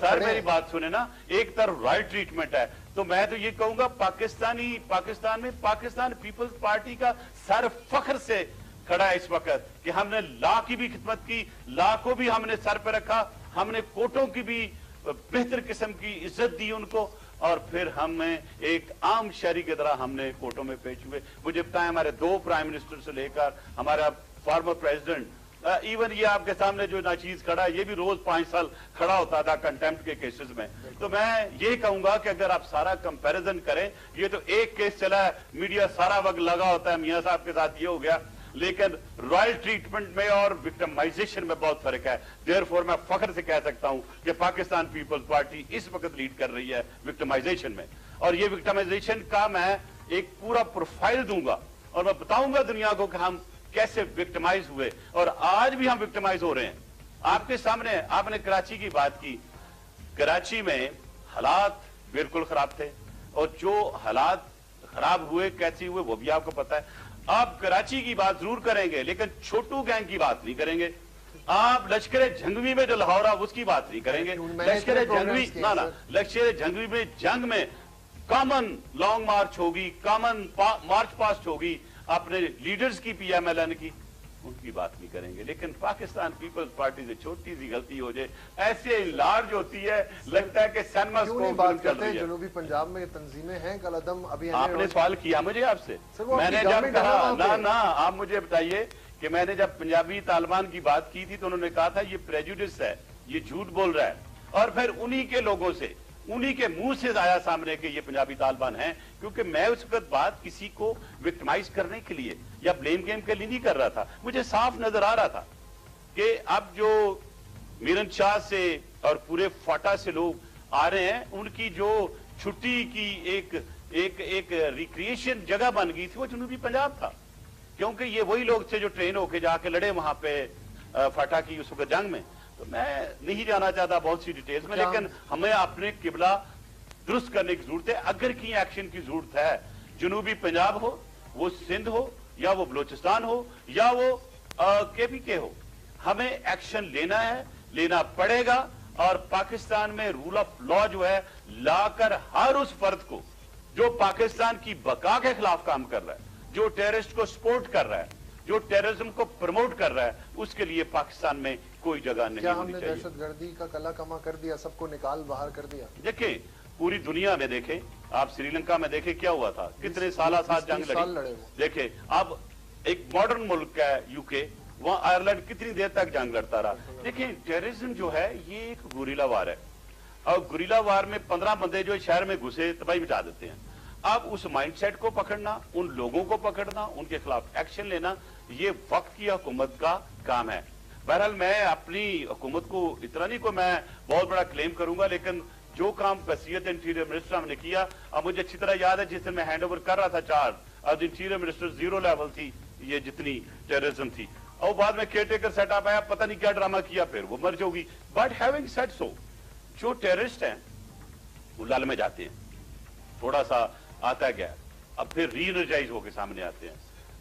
سر میری بات سنے نا ایک طرف رائل ٹریٹمنٹ ہے تو میں تو یہ کہوں گا پاکستانی، پاکستان میں پاکستان پیپلز پارٹی کا سر فخر سے کھڑا ہے اس وقت کہ ہم نے لا کی بھی خدمت کی، لا کو بھی ہم نے سر پہ رکھا، ہم نے کوٹوں کی بھی بہتر قسم کی عزت دی ان کو اور پھر ہمیں ایک عام شہری کی طرح ہم نے کوٹوں میں پیش ہوئے۔ مجھے بتائیں ہمارے دو پرائم منسٹر سے لے کر ہمارا فارمر پریزیڈنٹ ایون یہ آپ کے سامنے جو ناچیز کھڑا ہے، یہ بھی روز پانچ سال کھڑا ہوتا تھا کنٹیمٹ کے کیسز میں۔ تو میں یہ کہوں گا کہ اگر آپ سارا کمپیریزن کریں، یہ تو ایک کیس چلا ہے میڈیا سارا وقت لگا ہوتا ہے، میاں صاحب کے ساتھ یہ ہو گیا۔ لیکن رائل ٹریٹمنٹ میں اور وکٹمائزیشن میں بہت فرق ہے۔ دیر فور میں فخر سے کہہ سکتا ہوں کہ پاکستان پیپلز پارٹی اس وقت لیڈ کر رہی ہے وکٹمائزیشن میں۔ اور یہ وکٹمائزیشن کا میں ایک پورا پروفائل دوں گا اور میں بتاؤں گا دنیا کو کہ ہم کیسے وکٹمائز ہوئے اور آج بھی ہم وکٹمائز ہو رہے ہیں۔ آپ کے سامنے آپ نے کراچی کی بات کی۔ کراچی میں حالات بالکل خراب تھے اور جو حالات خراب ہوئے کیسے ہوئے وہ بھی آپ کو پتا ہے۔ آپ کراچی کی بات ضرور کریں گے لیکن چھوٹو گینگ کی بات نہیں کریں گے۔ آپ لشکر جنگوی میں جو لاہور اس کی بات نہیں کریں گے۔ لشکر جنگوی لشکر جنگوی میں جنگ میں کامن لانگ مارچ ہوگی کامن مارچ پاسٹ ہوگی۔ اپنے لیڈرز کی پی ایم ایل این کی ان کی بات نہیں کریں گے لیکن پاکستان پیپلز پارٹی سے چھوٹی سی غلطی ہو جائے ایسے لارج ہوتی ہے لگتا ہے کہ سینما کو بات کرتے ہیں جنوبی پنجاب میں تنظیمیں ہیں کل ادم ابھی آپ نے سوال کیا مجھے آپ سے؟ میں نے جب کہا نہ نہ آپ مجھے بتائیے کہ میں نے جب پنجابی طالبان کی بات کی تھی تو انہوں نے کہا تھا یہ پریجوڈس ہے یہ جھوٹ بول رہا ہے۔ اور پھر انہی کے لوگوں سے انہی کے منہ سے آیا سامنے کہ یہ پنجابی طالبان ہیں، کیونکہ میں اس وقت بات کسی کو وکٹمائز کرنے کے لیے یا بلیم گیم کے لیے نہیں کر رہا تھا۔ مجھے صاف نظر آ رہا تھا کہ اب جو میرن شاہ سے اور پورے فاٹا سے لوگ آ رہے ہیں، ان کی جو چھٹی کی ایک ایک ایک ریکریشن جگہ بن گئی تھی، وہ جنوبی پنجاب تھا۔ کیونکہ یہ وہی لوگ تھے جو ٹرین ہو کے جا کے لڑے وہاں پہ فاٹا کی اس وقت جنگ میں۔ تو میں نہیں جانا چاہتا بہت سی ڈیٹیلز میں لیکن ہمیں اپنے قبلہ درست کرنے کی ضرورت ہے۔ اگر کی ایکشن کی ضرورت ہے جنوبی پنجاب ہو وہ سندھ ہو یا وہ بلوچستان ہو یا وہ کے پی کے ہو ہمیں ایکشن لینا ہے لینا پڑے گا۔ اور پاکستان میں رول آف لا جو ہے لا کر ہر اس فرد کو جو پاکستان کی بقا کے خلاف کام کر رہا ہے جو ٹیررسٹ کو سپورٹ کر رہا ہے جو ٹیررزم کو پرموٹ کر رہا ہے اس کے لیے پاکستان میں کوئی جگہ نہیں ہونی چاہیے کیا ہم نے دہشتگردی کا کلا کما کر دیا سب کو نکال باہر کر دیا؟ دیکھیں پوری دنیا میں دیکھیں آپ سری لنکا میں دیکھیں کیا ہوا تھا؟ کتنے سالہ ساتھ جنگ لڑی؟ دیکھیں اب ایک ماڈرن ملک ہے یوکے وہاں آئرلینڈ کتنی دیر تک جنگ لڑتا رہا۔ دیکھیں ٹیررزم جو ہے یہ ایک گوریلا وار ہے۔ اور گوریلا وار میں پندرہ بندے جو شہر میں گھسے تباہی مٹا دیتے ہیں۔ اب اس مائنڈ سیٹ کو پکڑنا ان لوگوں کو پکڑنا ان کے خلاف ایکشن لینا یہ وقت کی حکومت کا کام ہے۔ بہرحال میں اپنی حکومت کو اتنا نہیں کو میں بہت بڑا کلیم کروں گا، لیکن جو کام بصیت انٹیریئر منسٹر ہم نے کیا، اب مجھے اچھی طرح یاد ہے جس دن میں ہینڈ اوور کر رہا تھا چار، اب انٹیریئر منسٹر زیرو لیول تھی، یہ جتنی ٹیررزم تھی۔ اور بعد میں کیئر ٹیکر سیٹ اپ آیا، پتہ نہیں کیا ڈرامہ کیا، پھر وہ مرج ہوگی۔ بٹ ہیونگ سیٹ سو جو ٹیررسٹ ہیں، وہ لال میں جاتے ہیں۔ تھوڑا سا آتا گیا۔ اب پھر ری انرجائز ہو کے سامنے آتے ہیں۔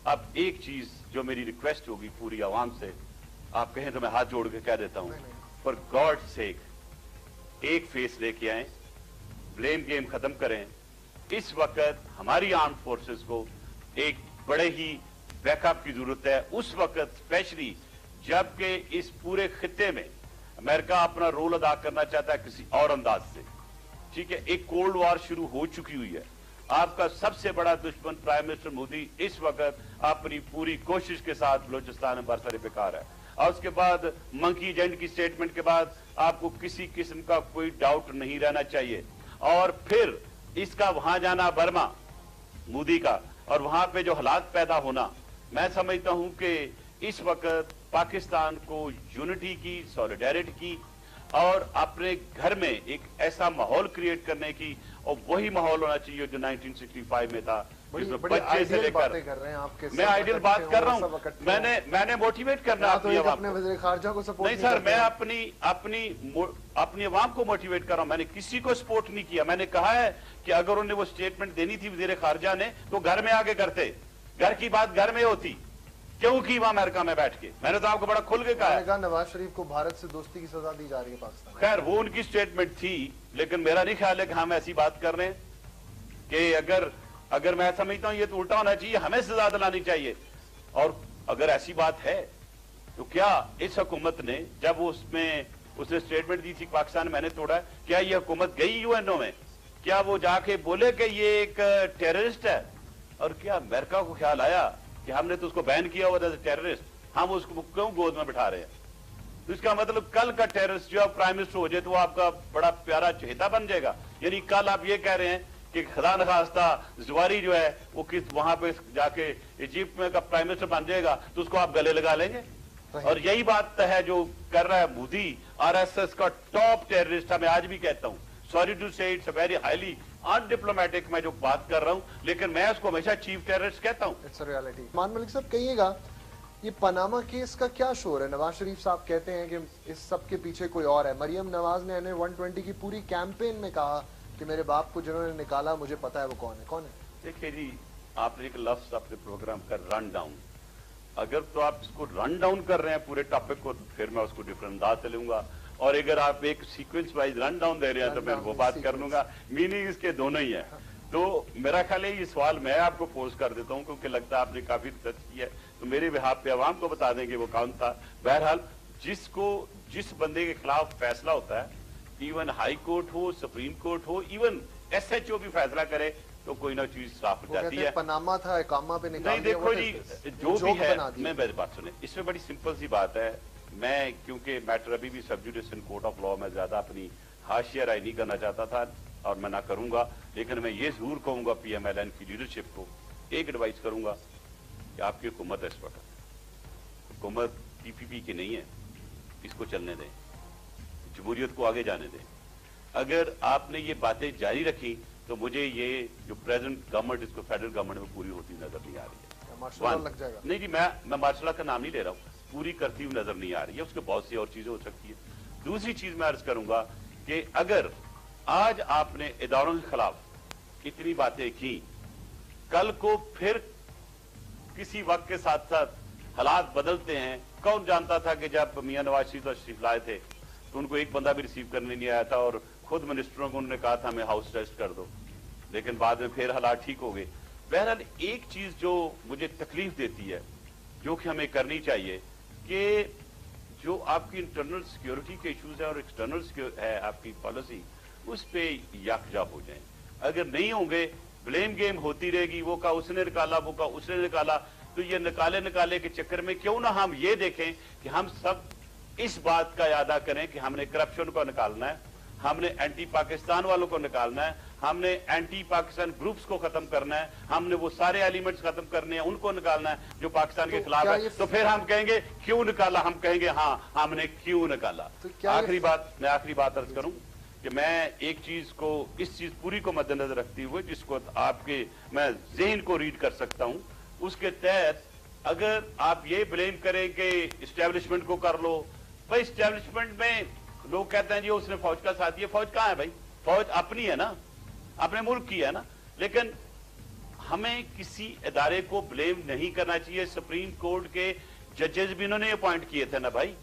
اب ایک چیز جو میری ریکویسٹ ہوگی پوری عوام سے آپ کہیں تو میں ہاتھ جوڑ کے کہہ دیتا ہوں پر گاڈ سیک ایک فیس لے کے آئیں بلیم گیم ختم کریں۔ اس وقت ہماری آرم فورسز کو ایک بڑے ہی بیک اپ کی ضرورت ہے۔ اس وقت اسپیشلی جبکہ اس پورے خطے میں امریکہ اپنا رول ادا کرنا چاہتا ہے کسی اور انداز سے۔ ٹھیک ہے، ایک کولڈ وار شروع ہو چکی ہوئی ہے۔ آپ کا سب سے بڑا دشمن پرائم منسٹر مودی اس وقت اپنی پوری کوشش کے ساتھ بلوچستان ہمارے سارے بیکار ہے۔ اور اس کے بعد منکی جینٹ کی سٹیٹمنٹ کے بعد آپ کو کسی قسم کا کوئی ڈاؤٹ نہیں رہنا چاہیے۔ اور پھر اس کا وہاں جانا برما، مودی کا، اور وہاں پہ جو حالات پیدا ہونا، میں سمجھتا ہوں کہ اس وقت پاکستان کو یونٹی کی سولیڈیریٹ کی، اور اپنے گھر میں ایک ایسا ماحول کریٹ کرنے کی، اور وہی ماحول ہونا چاہیے جو 1965 میں تھا۔ میں آئیڈیل بات کر رہا ہوں۔ میں نے میں نے موٹیویٹ کرنا اپنے کو نہیں سر میں اپنی اپنی اپنی عوام کو موٹیویٹ کر رہا ہوں۔ میں نے کسی کو سپورٹ نہیں کیا۔ میں نے کہا ہے کہ اگر انہیں وہ سٹیٹمنٹ دینی تھی وزیر خارجہ نے تو گھر میں آگے کرتے۔ گھر کی بات گھر میں ہوتی۔ کیوں کی وہاں امریکہ میں بیٹھ کے؟ میں نے تو آپ کو بڑا کھل کے کہا ہے۔ نواز شریف کو بھارت سے دوستی کی سزا دی جا رہی ہے پاکستان خیر وہ ان کی سٹیٹمنٹ تھی لیکن میرا نہیں خیال ہے کہ ہم ایسی بات کر رہے ہیں کہ اگر اگر میں سمجھتا ہوں یہ تو الٹا ہونا چاہیے، ہمیں سزا دلانی چاہیے۔ اور اگر ایسی بات ہے، تو کیا اس حکومت نے جب اس میں اس نے اسٹیٹمنٹ دی تھی پاکستان میں نے توڑا ہے کیا یہ حکومت گئی یو این او میں؟ کیا وہ جا کے بولے کہ یہ ایک ٹیررسٹ ہے؟ اور کیا امریکہ کو خیال آیا کہ ہم نے تو اس کو بین کیا ہوا تھا ٹیررسٹ ہم اس کو کیوں گود میں بٹھا رہے ہیں؟ تو اس کا مطلب کل کا ٹیررسٹ جو آپ پرائم منسٹر ہو جائے تو وہ آپ کا بڑا پیارا چہیتا بن جائے گا۔ یعنی کل آپ یہ کہہ رہے ہیں کہ خدا نخواستہ زواری جو ہے وہ کس وہاں پہ جا کے ایجپٹ میں کا پرائم میسٹر بن جائے گا تو اس کو آپ گلے لگا لیں گے؟ اور یہی بات ہے جو کر رہا ہے مودی آر ایس ایس کا ٹاپ ٹیررسٹ میں آج بھی کہتا ہوں۔ Sorry to say it's very highly undiplomatic میں جو بات کر رہا ہوں لیکن میں اس کو ہمیشہ چیف ٹیررسٹ کہتا ہوں۔ مان ملک صاحب کہیے گا یہ پاناما کیس کا کیا شور ہے؟ نواز شریف صاحب کہتے ہیں کہ اس سب کے پیچھے کوئی اور ہے۔ مریم نواز نے 120 کی پوری کیمپین میں کہا کہ میرے باپ کو جنہوں نے نکالا مجھے پتا ہے وہ کون ہے۔ کون ہے؟ دیکھیے جی آپ نے ایک لفظ اپنے پروگرام کا رن ڈاؤن اگر تو آپ اس کو رن ڈاؤن کر رہے ہیں پورے ٹاپک کو پھر میں اس کو ڈفرنٹ انداز سے لوں گا۔ اور اگر آپ ایک سیکوینس وائز رن ڈاؤن دے رہے ہیں تو میں وہ بات کر لوں گا۔ میننگ اس کے دونوں ہی ہے تو میرا خیال ہے یہ سوال میں آپ کو پوز کر دیتا ہوں کیونکہ لگتا ہے آپ نے کافی ریسرچ کی ہے۔ تو میرے بحاب پہ عوام کو بتا دیں کہ وہ کون تھا۔ بہرحال جس کو جس بندے کے خلاف فیصلہ ہوتا ہے ایون ہائی کورٹ ہو سپریم کورٹ ہو ایون ایس ایچ او بھی فیصلہ کرے تو کوئی نہ چیز صاف ہو جاتی ہے۔ پناما تھا اکامہ پہ نہیں دیکھو جی جو بھی ہے میں بہت بات سنیں اس میں بڑی سمپل سی بات ہے میں کیونکہ میٹر ابھی بھی سب کورٹ آف لا میں زیادہ اپنی ہاشیہ رائے نہیں کرنا چاہتا تھا اور میں نہ کروں گا لیکن میں یہ ضرور کہوں گا پی ایم ایل این کی لیڈرشپ کو ایک ایڈوائز کروں گا کہ آپ کی حکومت ہے اس وقت۔ حکومت پی پی پی کی نہیں ہے اس کو چلنے دیں۔ جمہوریت کو آگے جانے دیں۔ اگر آپ نے یہ باتیں جاری رکھی تو مجھے یہ جو پریزنٹ گورنمنٹ اس کو فیڈرل گورنمنٹ میں پوری ہوتی نظر نہیں آ رہی ہے۔ نہیں جی میں میں مارشل اللہ کا نام نہیں لے رہا ہوں۔ پوری کرتی ہوئی نظر نہیں آ رہی ہے۔ اس کے بہت سی اور چیزیں ہو سکتی ہیں۔ دوسری چیز میں عرض کروں گا کہ اگر آج آپ نے اداروں کے خلاف اتنی باتیں کی کل کو پھر کسی وقت کے ساتھ ساتھ حالات بدلتے ہیں۔ کون جانتا تھا کہ جب میاں نواز شریف اور شریف لائے تھے تو ان کو ایک بندہ بھی ریسیو کرنے نہیں آیا تھا اور خود منسٹروں کو انہوں نے کہا تھا ہمیں ہاؤس ٹیسٹ کر دو۔ لیکن بعد میں پھر حالات ٹھیک ہو گئے۔ بہرحال ایک چیز جو مجھے تکلیف دیتی ہے، جو کہ ہمیں کرنی چاہیے کہ جو آپ کی انٹرنل سیکیورٹی کے ایشوز ہیں اور ایکسٹرنل ہے آپ کی پالیسی اس پہ یکجا ہو جائیں۔ اگر نہیں ہوں گے بلیم گیم ہوتی رہے گی۔ وہ کہا، اس نے نکالا، وہ کہا، اس نے نکالا۔ تو یہ نکالے نکالے کے چکر میں کیوں نہ ہم یہ دیکھیں کہ ہم سب اس بات کا یادہ کریں کہ ہم نے کرپشن کو نکالنا ہے ہم نے اینٹی پاکستان والوں کو نکالنا ہے ہم نے اینٹی پاکستان گروپس کو ختم کرنا ہے ہم نے وہ سارے ایلیمنٹس ختم کرنے ہیں ان کو نکالنا ہے جو پاکستان کے خلاف ہے۔ تو پھر ہم کہیں گے کیوں نکالا؟ ہم کہیں گے ہاں ہم نے کیوں نکالا؟ آخری بات میں آخری بات عرض کروں کہ میں ایک چیز کو اس چیز پوری کو مد نظر ہوئے جس کو آپ کے میں ذہن کو ریڈ کر سکتا ہوں۔ اس کے تحت اگر آپ یہ بلیم کریں کہ اسٹیبلشمنٹ کو کر لو بھائی اسٹیبلشمنٹ میں لوگ کہتے ہیں جی اس نے فوج کا ساتھ دیا۔ فوج کہاں ہے بھائی؟ فوج اپنی ہے نا۔ اپنے ملک کی ہے نا۔ لیکن ہمیں کسی ادارے کو بلیم نہیں کرنا چاہیے۔ سپریم کورٹ کے ججز بھی انہوں نے اپوائنٹ کیے تھے نا بھائی۔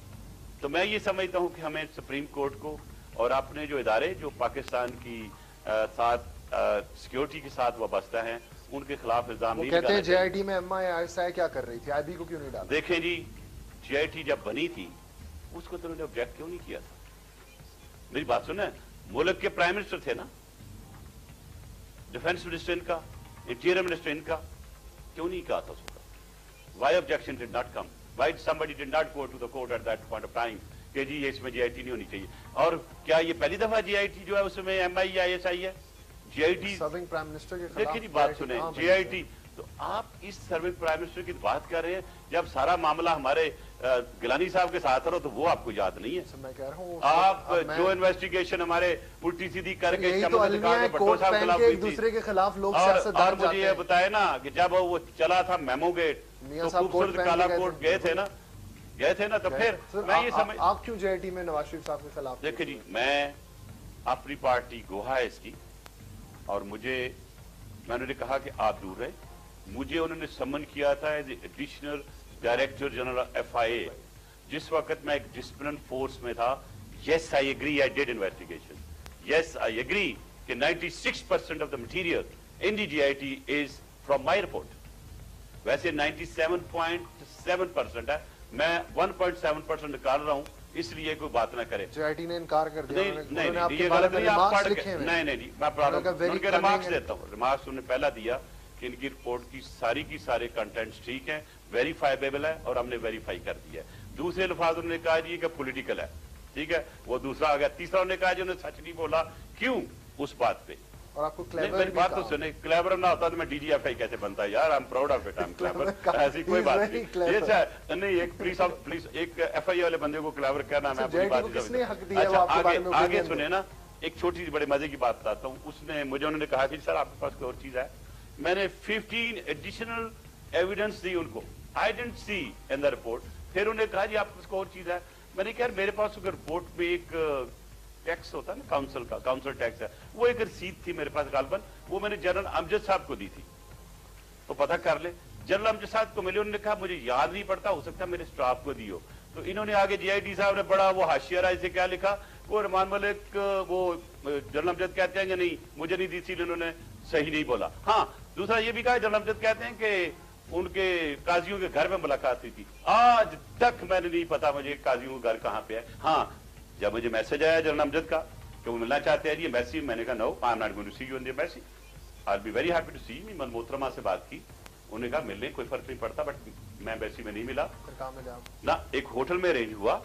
تو میں یہ سمجھتا ہوں کہ ہمیں سپریم کورٹ کو اور اپنے جو ادارے جو پاکستان کی ساتھ سیکیورٹی کے ساتھ وابستہ ہیں ان کے خلاف الزام نہیں کہتے ہیں جی آئی ٹی میں اما کیا کر رہی تھی؟ آئی بی کو کیوں نہیں ڈالا؟ دیکھیں جی جی آئی ٹی جب بنی تھی اس کو تو انہوں نے اوبجیکٹ کیوں نہیں کیا تھا؟ میری بات سنیں ملک کے پرائم منسٹر تھے نا؟ ڈیفنس منسٹر ان کا انٹیریئر منسٹر ان کا کیوں نہیں کہا تھا اس کا why objection did not come why somebody did not go to the court at that point of time کہ جی اس میں جی آئی ٹی نہیں ہونی چاہیے؟ اور کیا یہ پہلی دفعہ جی آئی ٹی جو ہے اس میں M I I S I ہے؟ J I T serving prime minister کے خلاف دیکھیں جی بات سنیں جی آئی ٹی تو آپ اس سرونگ پرائم منسٹر کی بات کر رہے ہیں جب سارا معاملہ ہمارے گلانی صاحب کے ساتھ رہو تو وہ آپ کو یاد نہیں ہے۔ اچھا، آپ جو انویسٹیگیشن ہمارے پلٹی سی دی کر کے یہی تو علمیہ ایک دوسرے کے خلاف لوگ اور مجھے یہ بتائے نا کہ جب وہ چلا تھا میمو گیٹ تو خوبصورت کالا کوٹ گئے تھے نا؟ گئے تھے نا؟ تو پھر میں یہ سمجھ آپ کیوں جائے ٹی میں نواز شریف صاحب کے خلاف دیکھیں جی میں اپنی پارٹی گوہا ہے اس کی اور مجھے میں نے کہا کہ آپ دور رہے مجھے انہوں نے سمن کیا تھا as additional director general F I A جس وقت میں ایک ڈسپلن فورس میں تھا yes I agree I did investigation yes I agree کہ ninety six percent of the material in the J I T is from my report ویسے ninety seven point seven percent ہے میں one point seven percent نکال رہا ہوں اس لیے کوئی بات نہ کرے۔ جی آئی ٹی نے انکار کر دیا نہیں نہیں نہیں نہیں نہیں نہیں میں ریمارکس دیتا ہوں۔ ریمارکس انہوں نے پہلا دیا۔ ان کی رپورٹ کی ساری کی سارے کنٹینٹس ٹھیک ہیں ویریفائیبل ہے اور ہم نے ویریفائی کر دیا ہے۔ دوسرے لفاظ انہوں نے کہا جی کہ پولیٹیکل ہے ٹھیک ہے؟ وہ دوسرا آ گیا۔ تیسرا انہوں نے کہا جی انہوں نے سچ نہیں بولا۔ کیوں؟ اس بات پہ۔ اور آپ کو میری بات تو سنیں کلیبر نہ ہوتا تو میں ڈی جی ایف آئی کیسے بنتا؟ یار I am proud of it I calibre ایسی کوئی بات نہیں یہ سر نہیں ایک پولیس پولیس ایک ایف آئی والے بندے کو کلیبر کہنا میں اپنی بات اچھا آگے آگے سنیں نا۔ ایک چھوٹی سی بڑے مزے کی بات بتاتا ہوں۔ اس نے مجھے انہوں نے کہا کہ سر آپ کے پاس کوئی اور چیز ہے؟ میں نے ففٹین ایڈیشنل ایویڈنس دی ان کو. I didn't see in the report پھر انہوں نے کہا جی آپ کو اس کو اور چیز ہے. میں نے کہا میرے پاس اگر رپورٹ میں ایک ٹیکس ہوتا ہے نا کاؤنسل کا کاؤنسل ٹیکس ہے، وہ ایک رسید تھی میرے پاس غالباً، وہ میں نے جنرل امجد صاحب کو دی تھی. تو پتہ کر لے جنرل امجد صاحب کو ملے، انہوں نے کہا، مجھے یاد نہیں پڑتا، ہو سکتا میرے سٹاف کو دی ہو تو انہوں نے آگے جی آئی ٹی صاحب نے بڑا وہ حاشیہ رائے سے کیا لکھا، وہ رحمان ملک وہ جنرل امجد کہتے ہیں کہ نہیں، مجھے نہیں دی تھی انہوں نے صحیح نہیں بولا. ہاں دوسرا یہ بھی کہا جنرل امجد کہتے ہیں کہ ان کے قاضیوں کے گھر میں ملاقات ہوئی تھی۔ آج تک میں نے نہیں پتا مجھے قاضیوں کے گھر کہاں پہ ہے۔ ہاں جب مجھے میسج آیا جنرل امجد کا کہ وہ ملنا چاہتے ہیں یہ میسج میں نے کہا no I am not going to see you in the message I be very happy to see me من محترمہ سے بات کی۔ انہوں نے کہا ملنے کوئی فرق نہیں پڑتا بٹ میں میسی میں نہیں ملا۔ نہ ایک ہوٹل میں ارینج ہوا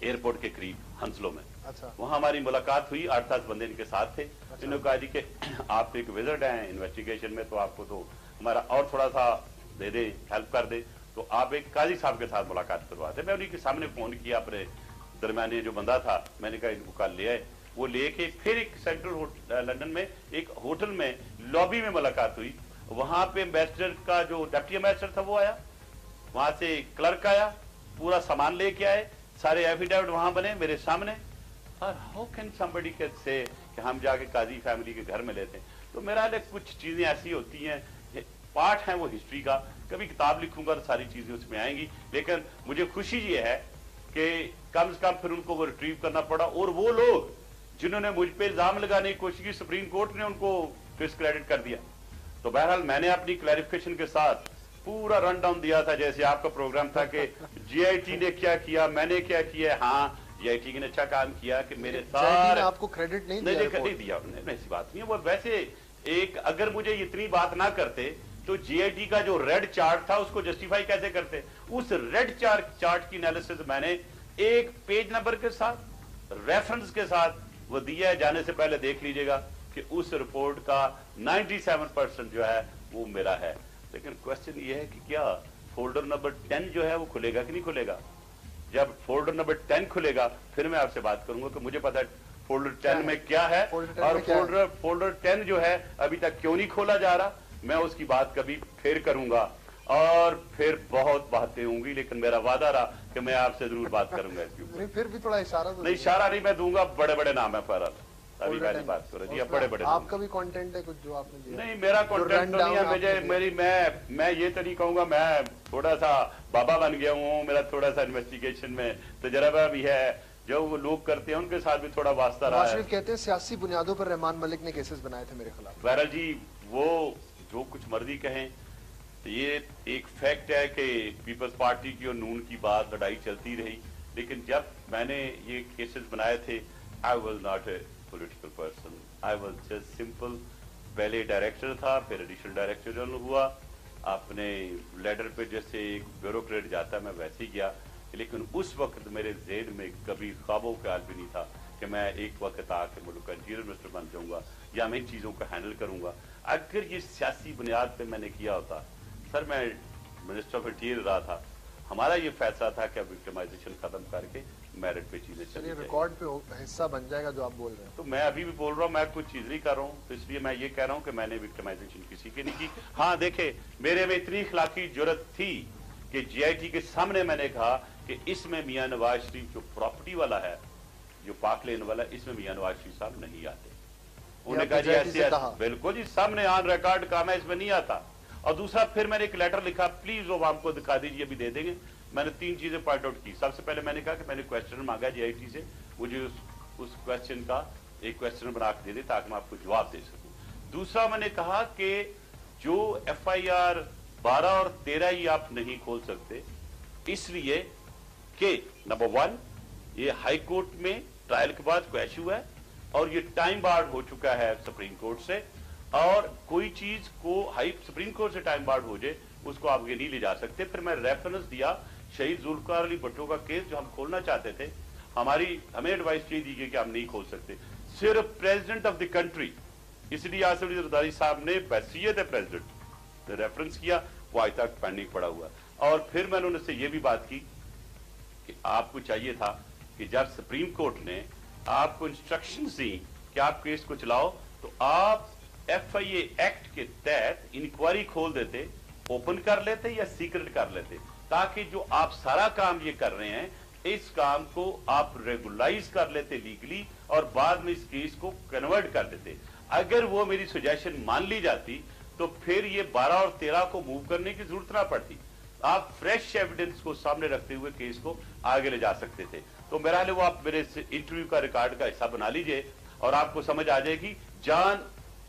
ایئرپورٹ کے قریب ہنسلوں میں۔ اچھا۔ وہاں ہماری ملاقات ہوئی آٹھ سات بندے ان کے ساتھ تھے۔ اچھا۔ انہوں نے کہا جی کہ آپ ایک وزٹ ہیں انویسٹیگیشن میں تو آپ کو تو ہمارا اور تھوڑا سا دے دیں ہیلپ کر دیں۔ تو آپ ایک قاضی صاحب کے ساتھ ملاقات کروا میں انہیں کے سامنے فون کیا اپنے درمیانے جو بندہ تھا میں نے کہا ان کو کال لے آئے۔ وہ لے کے پھر ایک سینٹرل لنڈن میں ایک ہوٹل میں لابی میں ملاقات ہوئی۔ وہاں پہ امبیسڈر کا جو ڈپٹی امبیسڈر تھا وہ آیا۔ وہاں سے کلرک آیا پورا سامان لے کے آئے۔ سارے ایفیڈیوٹ وہاں بنے میرے سامنے۔ اور ہاؤ کین کے سے کہ ہم جا کے قاضی فیملی کے گھر میں لیتے ہیں۔ تو میرا لیے کچھ چیزیں ایسی ہوتی ہیں، پارٹ ہیں وہ ہسٹری کا۔ کبھی کتاب لکھوں گا تو ساری چیزیں اس میں آئیں گی۔ لیکن مجھے خوشی یہ ہے کہ کم از کم پھر ان کو وہ ریٹریو کرنا پڑا۔ اور وہ لوگ جنہوں نے مجھ پہ الزام لگانے کی کوشش کی سپریم کورٹ نے ان کو ڈسکریڈٹ کر دیا۔ تو بہرحال میں نے اپنی کلیریفکیشن کے ساتھ پورا رن ڈاؤن دیا تھا۔ جیسے آپ کا پروگرام تھا کہ جی آئی ٹی نے کیا کیا، میں نے کیا کیا ہاں جی آئی ٹی نے اچھا کام کیا کہ میرے سارے آپ کو کریڈٹ نہیں دیا نہیں دیا ہم نے ایسی بات نہیں ہے۔ وہ ویسے ایک اگر مجھے اتنی بات نہ کرتے تو جی آئی ٹی کا جو ریڈ چارٹ تھا اس کو جسٹیفائی کیسے کرتے؟ اس ریڈ چارٹ چارٹ کی انالیسز میں نے ایک پیج نمبر کے ساتھ ریفرنس کے ساتھ وہ دیا ہے۔ جانے سے پہلے دیکھ لیجیے گا کہ اس رپورٹ کا نائنٹی سیون پرسنٹ جو ہے وہ میرا ہے۔ لیکن کوشچن یہ ہے کہ کیا فولڈر نمبر ٹین جو ہے وہ کھلے گا کہ نہیں کھلے گا؟ جب فولڈر نمبر ٹین کھلے گا پھر میں آپ سے بات کروں گا کہ مجھے پتا ہے۔ فولڈر ٹین میں کیا ہے؟ اور فولڈر فولڈر ٹین جو ہے ابھی تک کیوں نہیں کھولا جا رہا؟ میں اس کی بات کبھی پھر کروں گا۔ اور پھر بہت باتیں ہوں گی لیکن میرا وعدہ رہا کہ میں آپ سے ضرور بات کروں گا پھر بھی تھوڑا اشارہ نہیں اشارہ نہیں میں دوں گا بڑے بڑے نام ہے فرح ابھی والی بات کرو جی اب بڑے بڑے آپ کا بھی کانٹینٹ ہے کچھ جو آپ نے دیا نہیں میرا کانٹینٹ تو نہیں ہے میری میں میں یہ تو نہیں کہوں گا میں تھوڑا سا بابا بن گیا ہوں میرا تھوڑا سا انویسٹیگیشن میں تجربہ بھی ہے جو وہ لوگ کرتے ہیں ان کے ساتھ بھی تھوڑا واسطہ رہا ہے کہتے ہیں سیاسی بنیادوں پر رحمان ملک نے کیسز بنائے تھے میرے خلاف بہرحال جی وہ جو کچھ مرضی کہیں یہ ایک فیکٹ ہے کہ پیپلز پارٹی کی اور نون کی بات لڑائی چلتی رہی لیکن جب میں نے یہ کیسز بنائے تھے I was not political person I was just simple پہلے ڈائریکٹر تھا پھر ایڈیشنل ڈائریکٹر جنرل ہوا اپنے لیڈر پہ جیسے ایک بیوروکریٹ جاتا میں ویسے ہی گیا لیکن اس وقت میرے ذہن میں کبھی خوابوں خیال بھی نہیں تھا کہ میں ایک وقت آ کے ملک کا انٹیریئر منسٹر بن جاؤں گا یا میں ان چیزوں کو ہینڈل کروں گا اگر یہ سیاسی بنیاد پہ میں نے کیا ہوتا سر میں منسٹر آف انٹیریئر رہا تھا ہمارا یہ فیصلہ تھا کہ اب وکٹمائزیشن ختم کر کے میرٹ پہ چیزیں چلی ریکارڈ پہ حصہ بن جائے گا جو آپ بول رہے ہیں تو میں ابھی بھی بول رہا ہوں میں کچھ چیز نہیں کر رہا ہوں تو اس لیے میں یہ کہہ رہا ہوں کہ میں نے وکٹمائزیشن کسی کی نہیں کی ہاں دیکھیں میرے میں اتنی اخلاقی جرت تھی کہ جی آئی ٹی کے سامنے میں نے کہا کہ اس میں میاں نواز شریف جو پراپرٹی والا ہے جو پاک لین والا اس میں میاں نواز شریف صاحب نہیں آتے انہوں نے کہا جی ایسے بالکل جی سامنے آن ریکارڈ کام ہے اس میں نہیں آتا اور دوسرا پھر میں نے ایک لیٹر لکھا پلیز وہ ہم کو دکھا دیجیے ابھی دے دیں گے میں نے تین چیزیں پوائنٹ آؤٹ کی۔ سب سے پہلے میں نے کہا کہ میں نے کوشچن مانگا جی آئی ٹی سے۔ مجھے اس اس کوشچن کا ایک کوشچن بنا کے دے دے تاکہ میں آپ کو جواب دے سکوں۔ دوسرا میں نے کہا کہ جو ایف آئی آر بارہ اور تیرہ ہی آپ نہیں کھول سکتے، اس لیے کہ نمبر ون یہ ہائی کورٹ میں ٹرائل کے بعد کو ایشو ہے اور یہ ٹائم بارڈ ہو چکا ہے سپریم کورٹ سے۔ اور کوئی چیز کو ہائی سپریم کورٹ سے ٹائم بارڈ ہو جائے، اس کو آپ یہ نہیں لے جا سکتے۔ پھر میں ریفرنس دیا شہید ذوالفقار علی بھٹو کا کیس جو ہم کھولنا چاہتے تھے، ہماری، ہمیں ایڈوائس چاہیے دی گئی کہ ہم نہیں کھول سکتے۔ صرف پریزیڈنٹ آف دی کنٹری اس لیے آصف علی زرداری صاحب نے بحثیت پریزیڈنٹ ریفرنس کیا، وہ آج تک پینڈنگ پڑا ہوا۔ اور پھر میں نے ان سے یہ بھی بات کی کہ آپ کو چاہیے تھا کہ جب سپریم کورٹ نے آپ کو انسٹرکشن دی کہ آپ کیس کو چلاؤ، تو آپ ایف آئی اے ایکٹ کے تحت انکوائری کھول دیتے اوپن کر لیتے یا سیکرٹ کر لیتے۔ تاکہ جو آپ سارا کام یہ کر رہے ہیں، اس کام کو آپ ریگولائز کر لیتے لیگلی اور بعد میں اس کیس کو کنورٹ کر دیتے۔ اگر وہ میری سجیشن مان لی جاتی، تو پھر یہ بارہ اور تیرہ کو موو کرنے کی ضرورت نہ پڑتی۔ آپ فریش ایویڈنس کو سامنے رکھتے ہوئے کیس کو آگے لے جا سکتے تھے۔ تو میرا حال ہے وہ آپ میرے انٹرویو کا ریکارڈ کا حصہ بنا لیجیے اور آپ کو سمجھ آ جائے گی، جان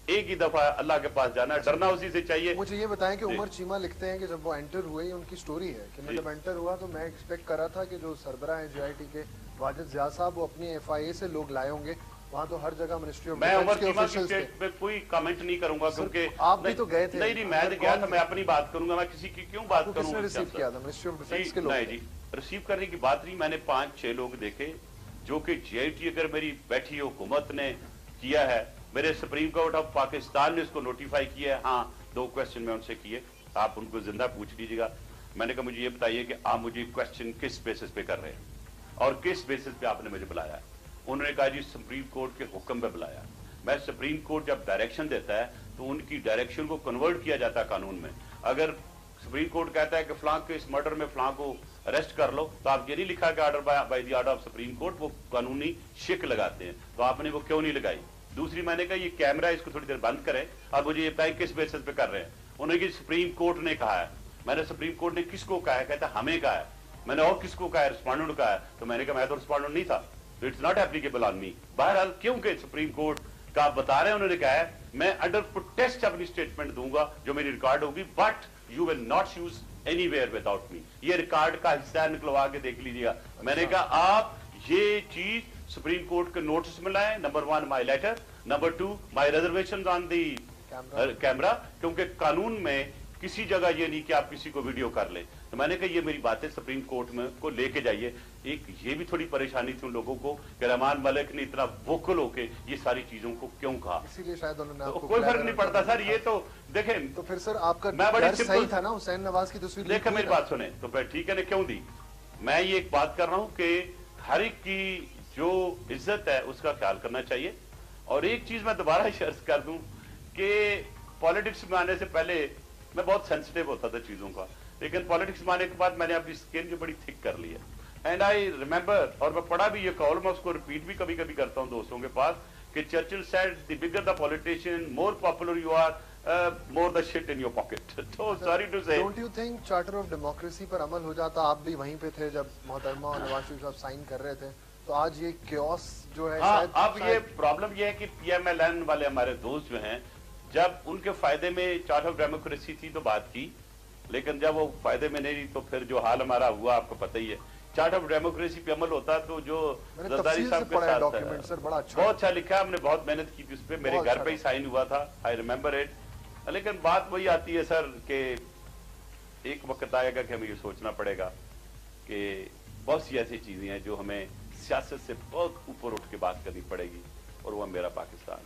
ایک ہی دفعہ اللہ کے پاس جانا ہے ڈرنا اسی سے چاہیے۔ مجھے یہ بتائیں کہ جی۔ عمر چیما لکھتے ہیں کہ جب وہ انٹر ہوئے ان کی سٹوری ہے کہ میں جی۔ جب انٹر ہوا تو میں ایکسپیکٹ کر رہا تھا کہ جو سربراہ ہیں جی آئی ٹی کے واجد زیاد صاحب وہ اپنی ایف آئی اے سے لوگ لائے ہوں گے۔ وہاں تو ہر جگہ منسٹری میں عمر چیما کی سٹیٹ پہ کوئی کامنٹ نہیں کروں گا کیونکہ آپ بھی تو گئے تھے۔ نہیں نہیں میں گیا تھا میں اپنی بات کروں گا میں کسی کی کیوں بات کروں گا؟ ریسیو کیا تھا؟ منسٹری آف ڈیفنس کے لوگ ریسیو جی، کرنے کی بات نہیں میں نے پانچ چھ لوگ دیکھے جو کہ جی آئی ٹی اگر میری بیٹھی حکومت نے کیا ہے میرے سپریم کورٹ آف پاکستان نے اس کو نوٹیفائی کیا ہے۔ ہاں دو کوشچن میں ان سے کیے۔ آپ ان کو زندہ پوچھ لیجیے گا۔ میں نے کہا، مجھے یہ بتائیے کہ آپ مجھے کوشچن کس بیسس پہ کر رہے ہیں؟ اور کس بیسس پہ آپ نے مجھے بلایا ہے؟ انہوں نے کہا جی سپریم کورٹ کے حکم پہ بلایا۔ میں سپریم کورٹ جب ڈائریکشن دیتا ہے، تو ان کی ڈائریکشن کو کنورٹ کیا جاتا ہے قانون میں۔ اگر سپریم کورٹ کہتا ہے کہ فلاں کے اس مرڈر میں فلاں کو اریسٹ کر لو، تو آپ یہ نہیں لکھا کہ order by the order of supreme court, وہ قانونی شک لگاتے ہیں۔ تو آپ نے وہ کیوں نہیں لگائی؟ دوسری میں نے کہا یہ کیمرہ اس کو تھوڑی دیر بند کریں۔ اور مجھے یہ بتائیں کس بیسس پہ کر رہے ہیں؟ انہیں کہ سپریم کورٹ نے کہا ہے۔ میں نے سپریم کورٹ نے کس کو کہا ہے؟ کہتا ہمیں کہا ہے۔ میں نے اور کس کو کہا ہے؟ رسپانڈنٹ کہا ہے۔ تو میں نے کہا میں تو رسپانڈنٹ نہیں تھا۔ تو it's not applicable on me بہرحال کیوں کہ سپریم کورٹ کا بتا رہے ہیں انہوں نے کہا ہے میں انڈر پروٹیسٹ اپنی اسٹیٹمنٹ دوں گا جو میری ریکارڈ ہوگی but you will not use anywhere without me یہ ریکارڈ کا حصہ نکلوا کے دیکھ لیجیے گا۔ میں نے اچھا۔ کہا آپ یہ چیز سپریم کورٹ کے نوٹس ملا ہے number one my letter number two my reservation on the camera. کیونکہ قانون میں کسی جگہ یہ نہیں کہ آپ کسی کو ویڈیو کر لیں۔ تو میں نے کہا یہ میری باتیں سپریم کورٹ میں کو لے کے جائیے۔ ایک یہ بھی تھوڑی پریشانی تھی ان لوگوں کو کہ رحمان ملک نے اتنا وکل ہو کے یہ ساری چیزوں کو کیوں کہا؟ اسی لیے شاید انہوں نے کوئی فرق نہیں پڑتا سر یہ تو دیکھیں۔ تو پھر سر آپ کا میں بڑے صحیح تھا نا حسین نواز کی تصویر دیکھیں میری بات سنیں۔ تو ٹھیک ہے نے کیوں دی؟ میں یہ ایک بات کر رہا ہوں کہ ہر ایک کی جو عزت ہے اس کا خیال کرنا چاہیے۔ اور ایک چیز میں دوبارہ شرض کر دوں کہ پولیٹکس میں آنے سے پہلے میں بہت سینسٹیو ہوتا تھا چیزوں کا لیکن پولیٹکس میں آنے کے بعد میں نے اپنی اسکن جو بڑی تھک کر لی ہے۔ اینڈ آئی ریمبر اور میں پڑھا بھی یہ کال میں اس کو ریپیٹ بھی کبھی کبھی کرتا ہوں دوستوں کے پاس کہ Churchill said the bigger the politician more popular you are more the shit in your pocket تو sorry to say don't you think charter of democracy پر عمل ہو جاتا؟ آپ بھی وہیں پہ تھے جب محترمہ اور نواز شریف صاحب سائن کر رہے تھے۔ تو آج یہ کیوس جو ہے ہاں، اب یہ پرابلم یہ ہے کہ پی ایم ایل این والے ہمارے دوست جو ہیں جب ان کے فائدے میں چارٹ آف ڈیموکریسی تھی تو بات کی لیکن جب وہ فائدے میں نہیں تو پھر جو حال ہمارا ہوا آپ کو پتہ ہی ہے۔ چارٹ آف ڈیموکریسی پہ عمل ہوتا تو جو زرداری صاحب کے ساتھ اچھا۔ بہت اچھا لکھا ہے ہم نے بہت محنت کی تھی اس پہ۔ میرے گھر اچھا پہ ہی سائن ہوا تھا۔ آئی ریمبر اٹ لیکن بات وہی آتی ہے سر کہ ایک وقت آئے گا کہ ہمیں یہ سوچنا پڑے گا کہ بہت سی ایسی چیزیں ہیں جو ہمیں سیاست سے بہت اوپر اٹھ کے بات کرنی پڑے گی اور وہ میرا پاکستان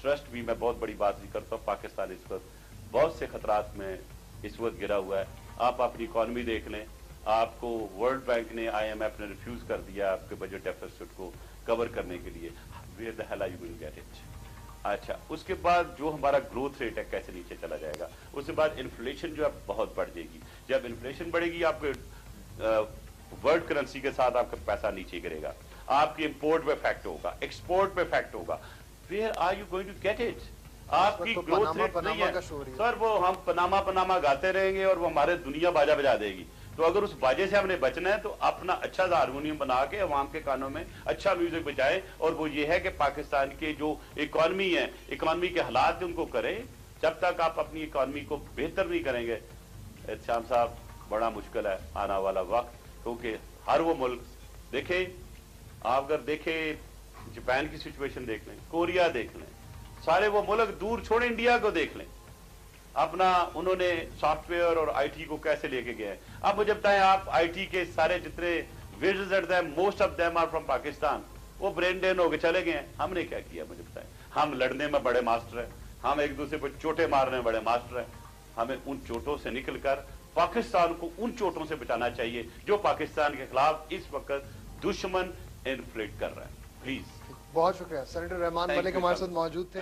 ٹرسٹ بھی میں بہت بڑی بات نہیں کرتا ہوں، پاکستان اس وقت بہت سے خطرات میں اس وقت گرا ہوا ہے۔ آپ اپنی اکانومی دیکھ لیں، آپ کو ورلڈ بینک نے آئی ایم ایف نے ریفیوز کر دیا آپ کے بجٹ ڈیفیسٹ کو کور کرنے کے لیے۔ Where the hell I will get it اچھا اس کے بعد جو ہمارا گروتھ ریٹ ہے کیسے نیچے چلا جائے گا؟ اس کے بعد انفلیشن جو ہے بہت بڑھ جائے گی۔ جب انفلیشن بڑھے گی، آپ ورلڈ کرنسی کے ساتھ آپ کا پیسہ نیچے گرے گا۔ آپ کی امپورٹ پہ فیکٹ ہوگا ایکسپورٹ پہ فیکٹ ہوگا۔ Where are you going to get it آپ کی گروتھ ریٹ نہیں ہے۔ سر وہ ہم پناما پناما گاتے رہیں گے اور وہ ہمارے دنیا باجا بجا دے گی۔ تو اگر اس باجے سے ہم نے بچنا ہے تو اپنا اچھا سا ہارمونیم بنا کے عوام کے کانوں میں اچھا میوزک بجائے۔ اور وہ یہ ہے کہ پاکستان کے جو اکانومی ہے اکانومی کے حالات ان کو کریں۔ جب تک آپ اپنی اکانومی کو بہتر نہیں کریں گے احتشام صاحب بڑا مشکل ہے آنا والا وقت۔ کیونکہ ہر وہ ملک، دیکھیں، آپ اگر دیکھیں جاپان کی سچویشن دیکھ لیں، کوریا دیکھ لیں، سارے وہ ملک دور چھوڑیں انڈیا کو دیکھ لیں۔ اپنا انہوں نے سافٹ ویئر اور آئی ٹی کو کیسے لے کے گیا ہے؟ اب مجھے بتائیں آپ آئی ٹی کے سارے جتنے visas them most of them are from Pakistan وہ برین ڈین ہو کے چلے گئے ہیں۔ ہم نے کیا کیا مجھے بتائیں ہم لڑنے میں بڑے ماسٹر ہیں۔ ہم ایک دوسرے پر چوٹے مارنے میں بڑے ماسٹر ہیں۔ ہمیں ان چوٹوں سے نکل کر پاکستان کو ان چوٹوں سے بچانا چاہیے جو پاکستان کے خلاف اس وقت دشمن انفلیٹ کر رہا ہے پلیز بہت شکریہ۔ سینیٹر رحمان ملک ہمارے ساتھ موجود تھے۔